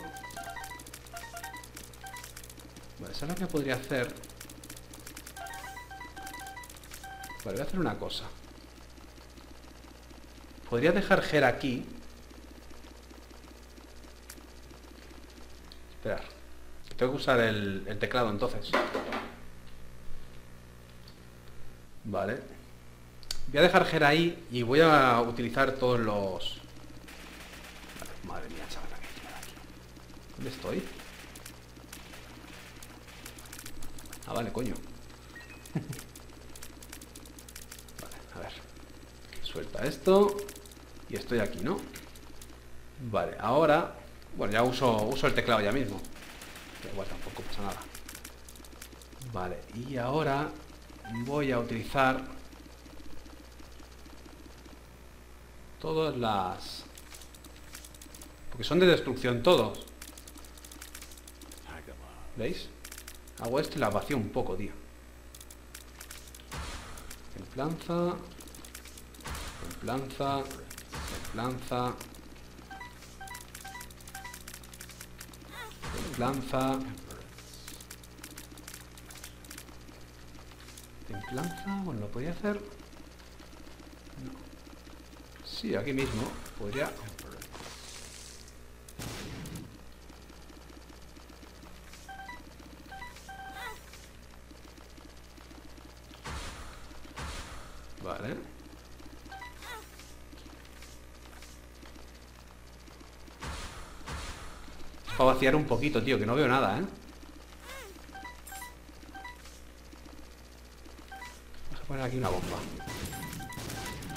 A: Vale, ¿sabes lo que podría hacer? Vale, voy a hacer una cosa Podría dejar Gera aquí Esperar Tengo que usar el, teclado entonces Vale. Voy a dejar Gera ahí y voy a utilizar todos los... madre mía, chaval, ¿Dónde estoy? Ah, vale, coño. vale, a ver. Suelta esto. Y estoy aquí, ¿no? Vale, ahora... Bueno, ya uso, uso el teclado ya mismo. igual tampoco pasa nada. Vale, y ahora voy a utilizar todas las... Porque son de destrucción todos. ¿Veis? Hago esto y la vacío un poco, tío. Templanza. Templanza. Templanza. Templanza. Templanza, bueno, lo podría hacer... Sí, aquí mismo podría... vaciar un poquito, tío Que no veo nada, ¿eh? Vamos a poner aquí una bomba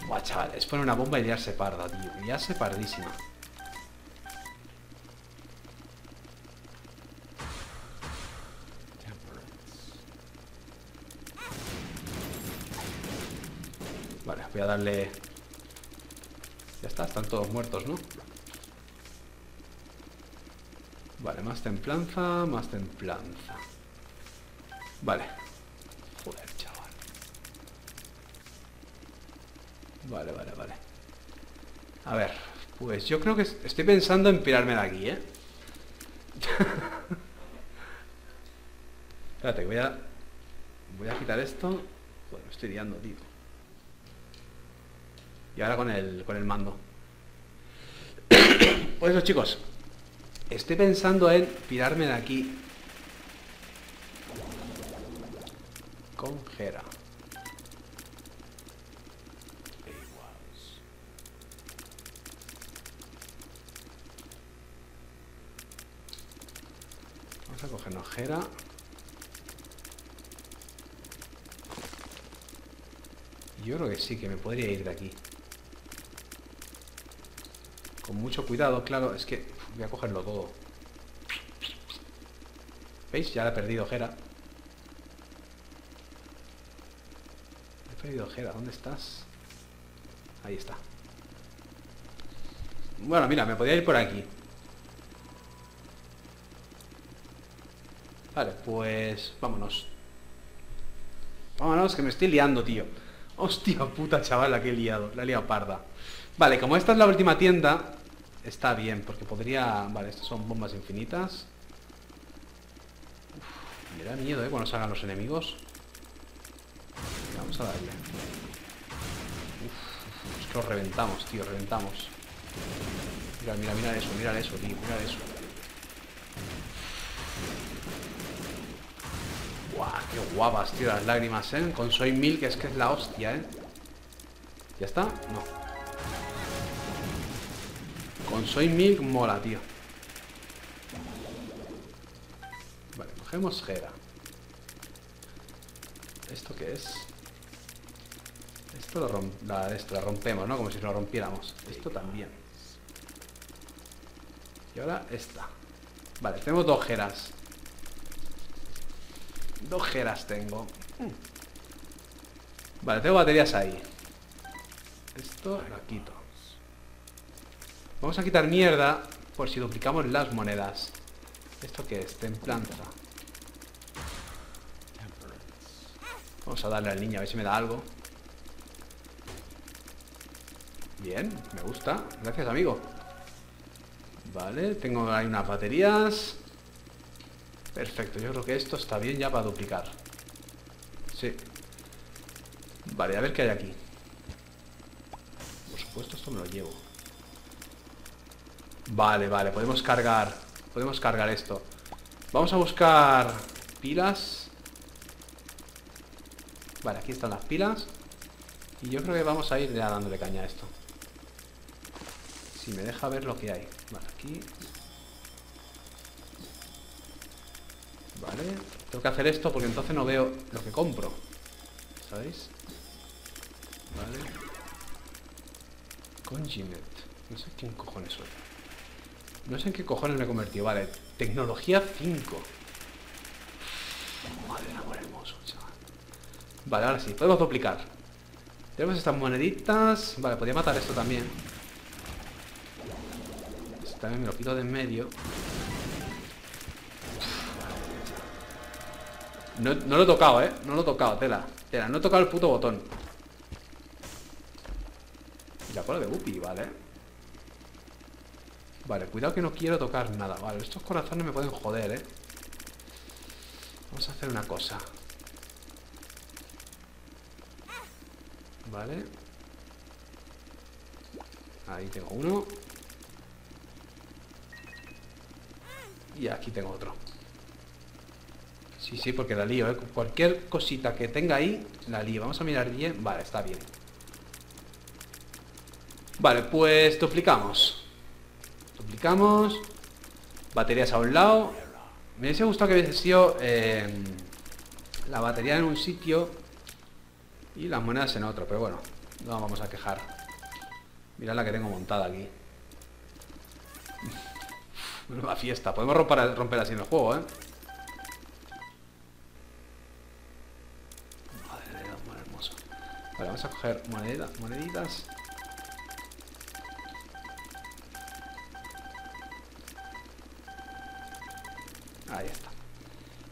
A: Buah, chaval Es poner una bomba y ya se parda, tío Ya se pardísima Vale, voy a darle... Ya está, están todos muertos, ¿no? Más templanza, más templanza. Vale. Joder, chaval. Vale, vale, vale. A ver, pues yo creo que estoy pensando en pirarme de aquí, ¿eh? <laughs> Espérate, voy a... Voy a quitar esto. Bueno, estoy liando, tío. Y ahora con el, con el mando. <coughs> pues eso, chicos. Estoy pensando en pirarme de aquí. Con Jera. Vamos a cogernos Jera. Yo creo que sí, que me podría ir de aquí. Con mucho cuidado, claro, es que voy a cogerlo todo. ¿Veis? Ya la he perdido Jera. He perdido Jera, ¿dónde estás? Ahí está. Bueno, mira, me podría ir por aquí. Vale, pues vámonos. Vámonos, que me estoy liando, tío. Hostia puta, chaval, la que he liado. La he liado parda. Vale, como esta es la última tienda, está bien, porque podría... Vale, estas son bombas infinitas. me da miedo, ¿eh? Cuando salgan los enemigos. Vamos a darle. es que los reventamos, tío, reventamos. Mira, mira, mira eso, mira eso, tío, mira eso. Guau, qué guapas, tío, las lágrimas, ¿eh? Con Soy Mil, que es que es la hostia, ¿eh? ¿Ya está? No. Con Soy Milk mola, tío. Vale, cogemos Gera. ¿Esto qué es? Esto lo, la, esto lo rompemos, ¿no? Como si lo rompiéramos. Esto también. Y ahora esta. Vale, tenemos dos Geras. Dos Geras tengo. Vale, tengo baterías ahí. Esto lo quito. Vamos a quitar mierda por si duplicamos las monedas. ¿Esto qué es? Templanza. Vamos a darle al niño a ver si me da algo. Bien, me gusta. Gracias, amigo. Vale, tengo ahí unas baterías. Perfecto, yo creo que esto está bien ya para duplicar. Sí. Vale, a ver qué hay aquí. Por supuesto, esto me lo llevo. Vale, vale, podemos cargar Podemos cargar esto. Vamos a buscar pilas. Vale, aquí están las pilas. Y yo creo que vamos a ir ya dándole caña a esto. Si me deja ver lo que hay. Vale, aquí. Vale Tengo que hacer esto porque entonces no veo lo que compro ¿Sabéis? Vale. Conginet No sé quién cojones soy no sé en qué cojones me he convertido. Vale, tecnología 5. Madre amor hermoso, chaval. Vale, ahora sí, podemos duplicar. Tenemos estas moneditas. Vale, podría matar esto también. Esto también me lo quito de en medio. No, no, lo he tocado, ¿eh? No lo he tocado, tela. Tela, no he tocado el puto botón. Y la cola de Guppy, ¿vale? Vale, cuidado que no quiero tocar nada. Vale, estos corazones me pueden joder, ¿eh? Vamos a hacer una cosa. Vale. Ahí tengo uno. Y aquí tengo otro. Sí, sí, porque la lío, ¿eh? Cualquier cosita que tenga ahí, la lío. Vamos a mirar bien. Vale, está bien. Vale, pues duplicamos Duplicamos. Baterías a un lado. Me hubiese gustado que hubiese sido em, la batería en un sitio y las monedas en otro, pero bueno, no vamos a quejar. Mirad la que tengo montada aquí. <laughs> Nueva fiesta. Podemos romper, así en el juego, ¿eh? Madre hermoso. Vale, vamos a coger moneditas.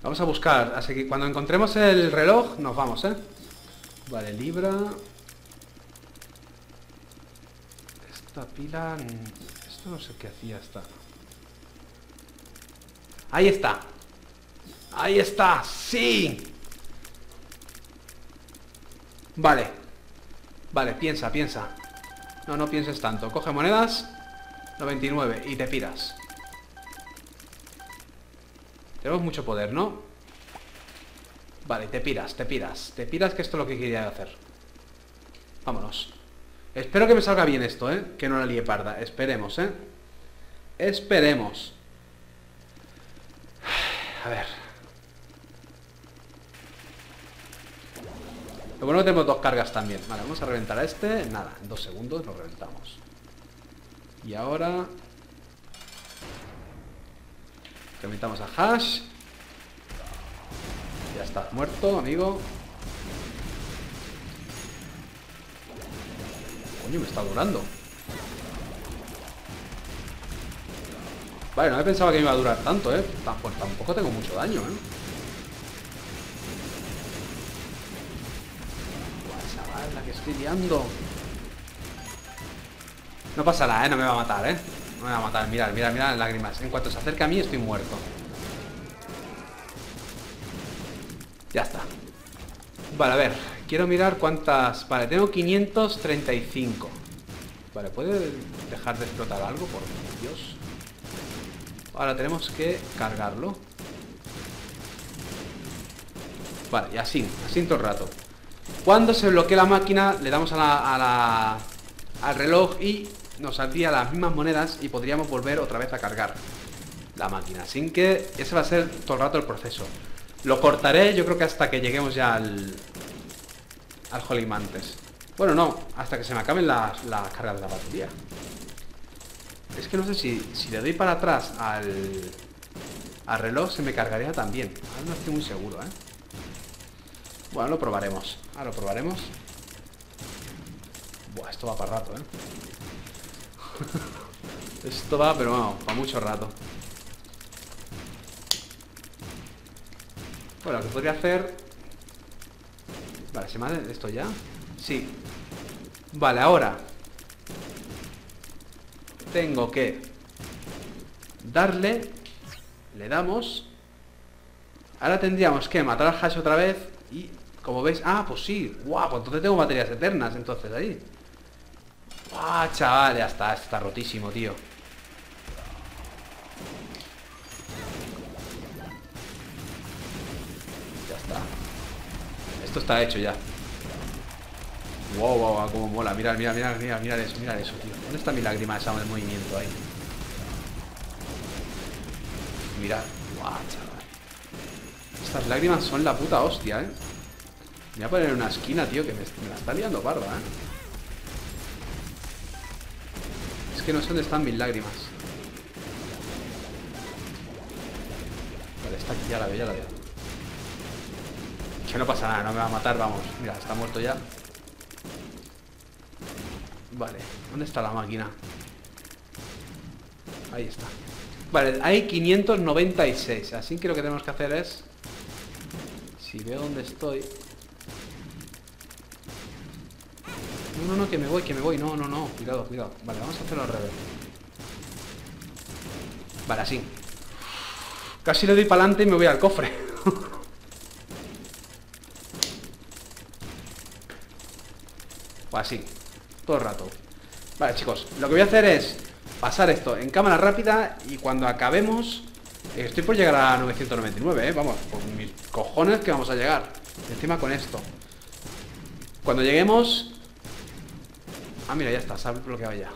A: Vamos a buscar, así que cuando encontremos el reloj nos vamos, ¿eh? Vale, libra. Esta pila... Esto no sé qué hacía esta. Ahí está. Ahí está. Sí. Vale. Vale, piensa, piensa. No, no pienses tanto. Coge monedas. 99 y te piras. Tenemos mucho poder, ¿no? Vale, te piras, te piras Te piras que esto es lo que quería hacer. Vámonos. Espero que me salga bien esto, ¿eh? Que no la líe parda. Esperemos, ¿eh? Esperemos. <sighs> A ver. Lo bueno que tenemos dos cargas también. Vale, vamos a reventar a este. Nada, en dos segundos lo reventamos. Y ahora Reventamos a Hash Ya está muerto, amigo Coño, me está durando Vale, no me pensaba que me iba a durar tanto, ¿eh? Pues tampoco tengo mucho daño, ¿eh? chaval, la que estoy liando No pasa nada, ¿eh? No me va a matar, ¿eh? Me va a matar, mirad, mirad, mirad lágrimas. En cuanto se acerca a mí estoy muerto. Ya está. Vale, a ver. Quiero mirar cuántas... Vale, tengo 535 Vale, ¿puede dejar de explotar algo? Por Dios Ahora tenemos que cargarlo. Vale, y así, así todo el rato. Cuando se bloquea la máquina Le damos a la, a la al reloj y nos saldría las mismas monedas y podríamos volver otra vez a cargar la máquina. Así que ese va a ser todo el rato el proceso. Lo cortaré yo creo que hasta que lleguemos ya al, al Holy Mantes. Bueno, no, hasta que se me acaben las, las cargas de la batería. Es que no sé si, si le doy para atrás al, al reloj se me cargaría también. Ahora no estoy muy seguro, ¿eh? Bueno, lo probaremos. Ahora lo probaremos. Buah, esto va para rato, ¿eh? <laughs> Esto va, pero vamos, para mucho rato. Bueno, lo que podría hacer... Vale, ¿se me ha esto ya? Sí. Vale, ahora... Tengo que... Darle... Le damos... Ahora tendríamos que matar al hash otra vez y... Como veis... Ah, pues sí. Guau, pues entonces tengo baterías eternas entonces ahí. ¡Ah, chaval! Ya está, está rotísimo, tío. Ya está. Esto está hecho ya. Wow, wow, wow, como mola. Mira, mira, mira, mira, mira eso, mira eso, tío. ¿Dónde está mi lágrima esa de movimiento ahí? Mira. Guau, chaval. Estas lágrimas son la puta hostia, eh. Me voy a poner en una esquina, tío, que me, me la está liando parda, eh. Que no sé dónde están mis lágrimas. Vale, está aquí, ya la veo, ya la veo. Que no pasa nada, no me va a matar, vamos. Mira, está muerto ya. Vale, ¿dónde está la máquina? Ahí está. Vale, hay 596. Así que lo que tenemos que hacer es... Si veo dónde estoy... No, no, no, que me voy, que me voy. No, no, no. Cuidado, cuidado. Vale, vamos a hacerlo al revés. Vale, así. Casi le doy para adelante y me voy al cofre. o <laughs> así. Todo el rato. Vale, chicos. Lo que voy a hacer es pasar esto en cámara rápida y cuando acabemos... Estoy por llegar a 999, ¿eh? Vamos, por mis cojones que vamos a llegar. Encima con esto. Cuando lleguemos, Ah, mira, ya está, se ha bloqueado ya.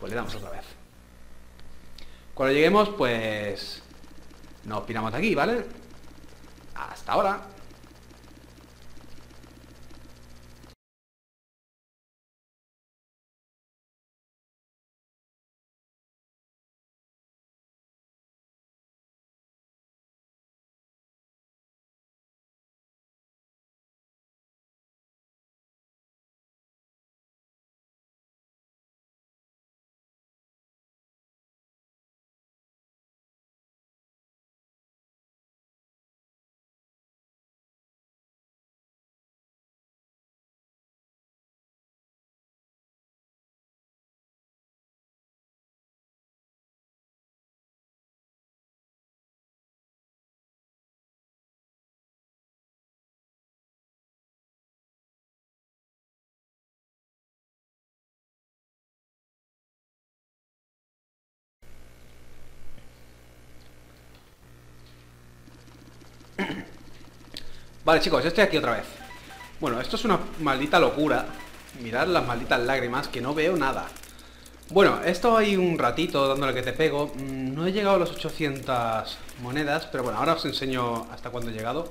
A: Pues le damos otra vez. Cuando lleguemos, pues... Nos piramos de aquí, ¿vale? Hasta ahora. Vale, chicos, estoy aquí otra vez. Bueno, esto es una maldita locura. Mirad las malditas lágrimas, que no veo nada. Bueno, esto hay un ratito dándole que te pego. Mm, no he llegado a los 800 monedas, pero bueno, ahora os enseño hasta cuándo he llegado.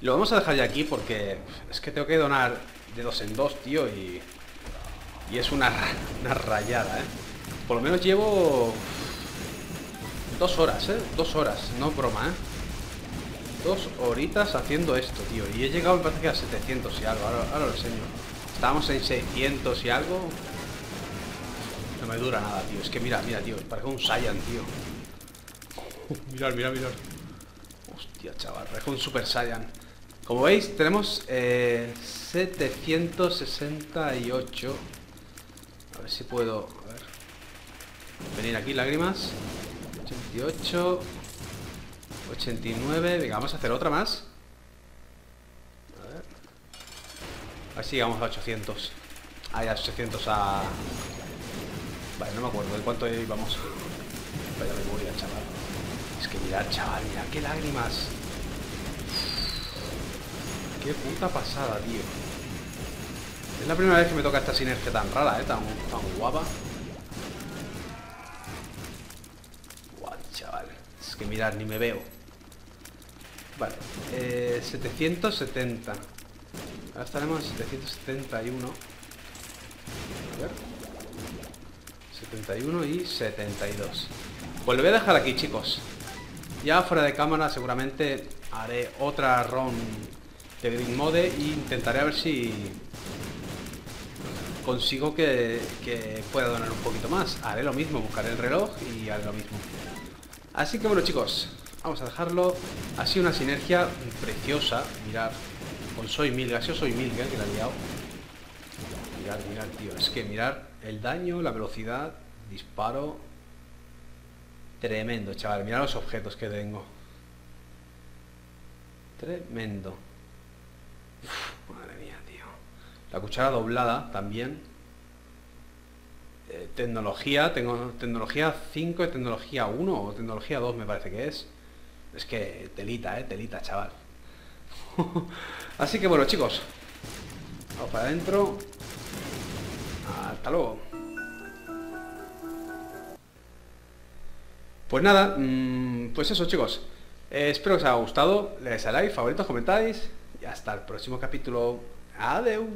A: Lo vamos a dejar ya aquí porque es que tengo que donar de dos en dos, tío, y... Y es una, <laughs> una rayada, ¿eh? Por lo menos llevo... Dos horas, ¿eh? Dos horas, no broma, ¿eh? Dos horitas haciendo esto, tío. Y he llegado, me parece que a 700 y algo. Ahora, ahora lo enseño. Estábamos en 600 y algo. No me dura nada, tío. Es que mira, mira, tío. Parece un Saiyan, tío. <laughs> mirad, mirad, mirad. Hostia, chaval. Parece un Super Saiyan. Como veis, tenemos eh, 768. A ver si puedo... A ver. Venir aquí, lágrimas. 88. 89. Venga, vamos a hacer otra más. A ver. A ver si llegamos a 800. Ah, ya 800 a... Vale, no me acuerdo de cuánto íbamos. Vaya memoria, chaval. Es que mirad, chaval, mirad qué lágrimas. Qué puta pasada, tío. Es la primera vez que me toca esta sinergia tan rara, ¿eh? Tan, tan guapa. Guau, chaval. Es que mirad, ni me veo. Vale. Eh, 770. Ahora estaremos en 771. A ver. 71 y 72. Pues lo voy a dejar aquí, chicos. Ya fuera de cámara seguramente haré otra run de Green Mode e intentaré a ver si consigo que, pueda donar un poquito más. Haré lo mismo, buscaré el reloj y haré lo mismo. Así que bueno chicos, vamos a dejarlo. Ha sido una sinergia preciosa. Mirar, con Soy Mil, gracias Soy Mil, que la he liado. Mirar, mirar, tío. Es que mirar el daño, la velocidad, disparo. Tremendo, chaval. Mira los objetos que tengo. Tremendo. madre mía, tío. La cuchara doblada también. Eh, tecnología, tengo tecnología 5 y tecnología 1 o tecnología 2 me parece que es. Es que telita, eh, telita, chaval. <laughs> Así que bueno, chicos. Vamos para adentro. Hasta luego. Pues nada, mmm, pues eso chicos. Eh, espero que os haya gustado. Les like, favoritos, comentáis. Y hasta el próximo capítulo. Adeu.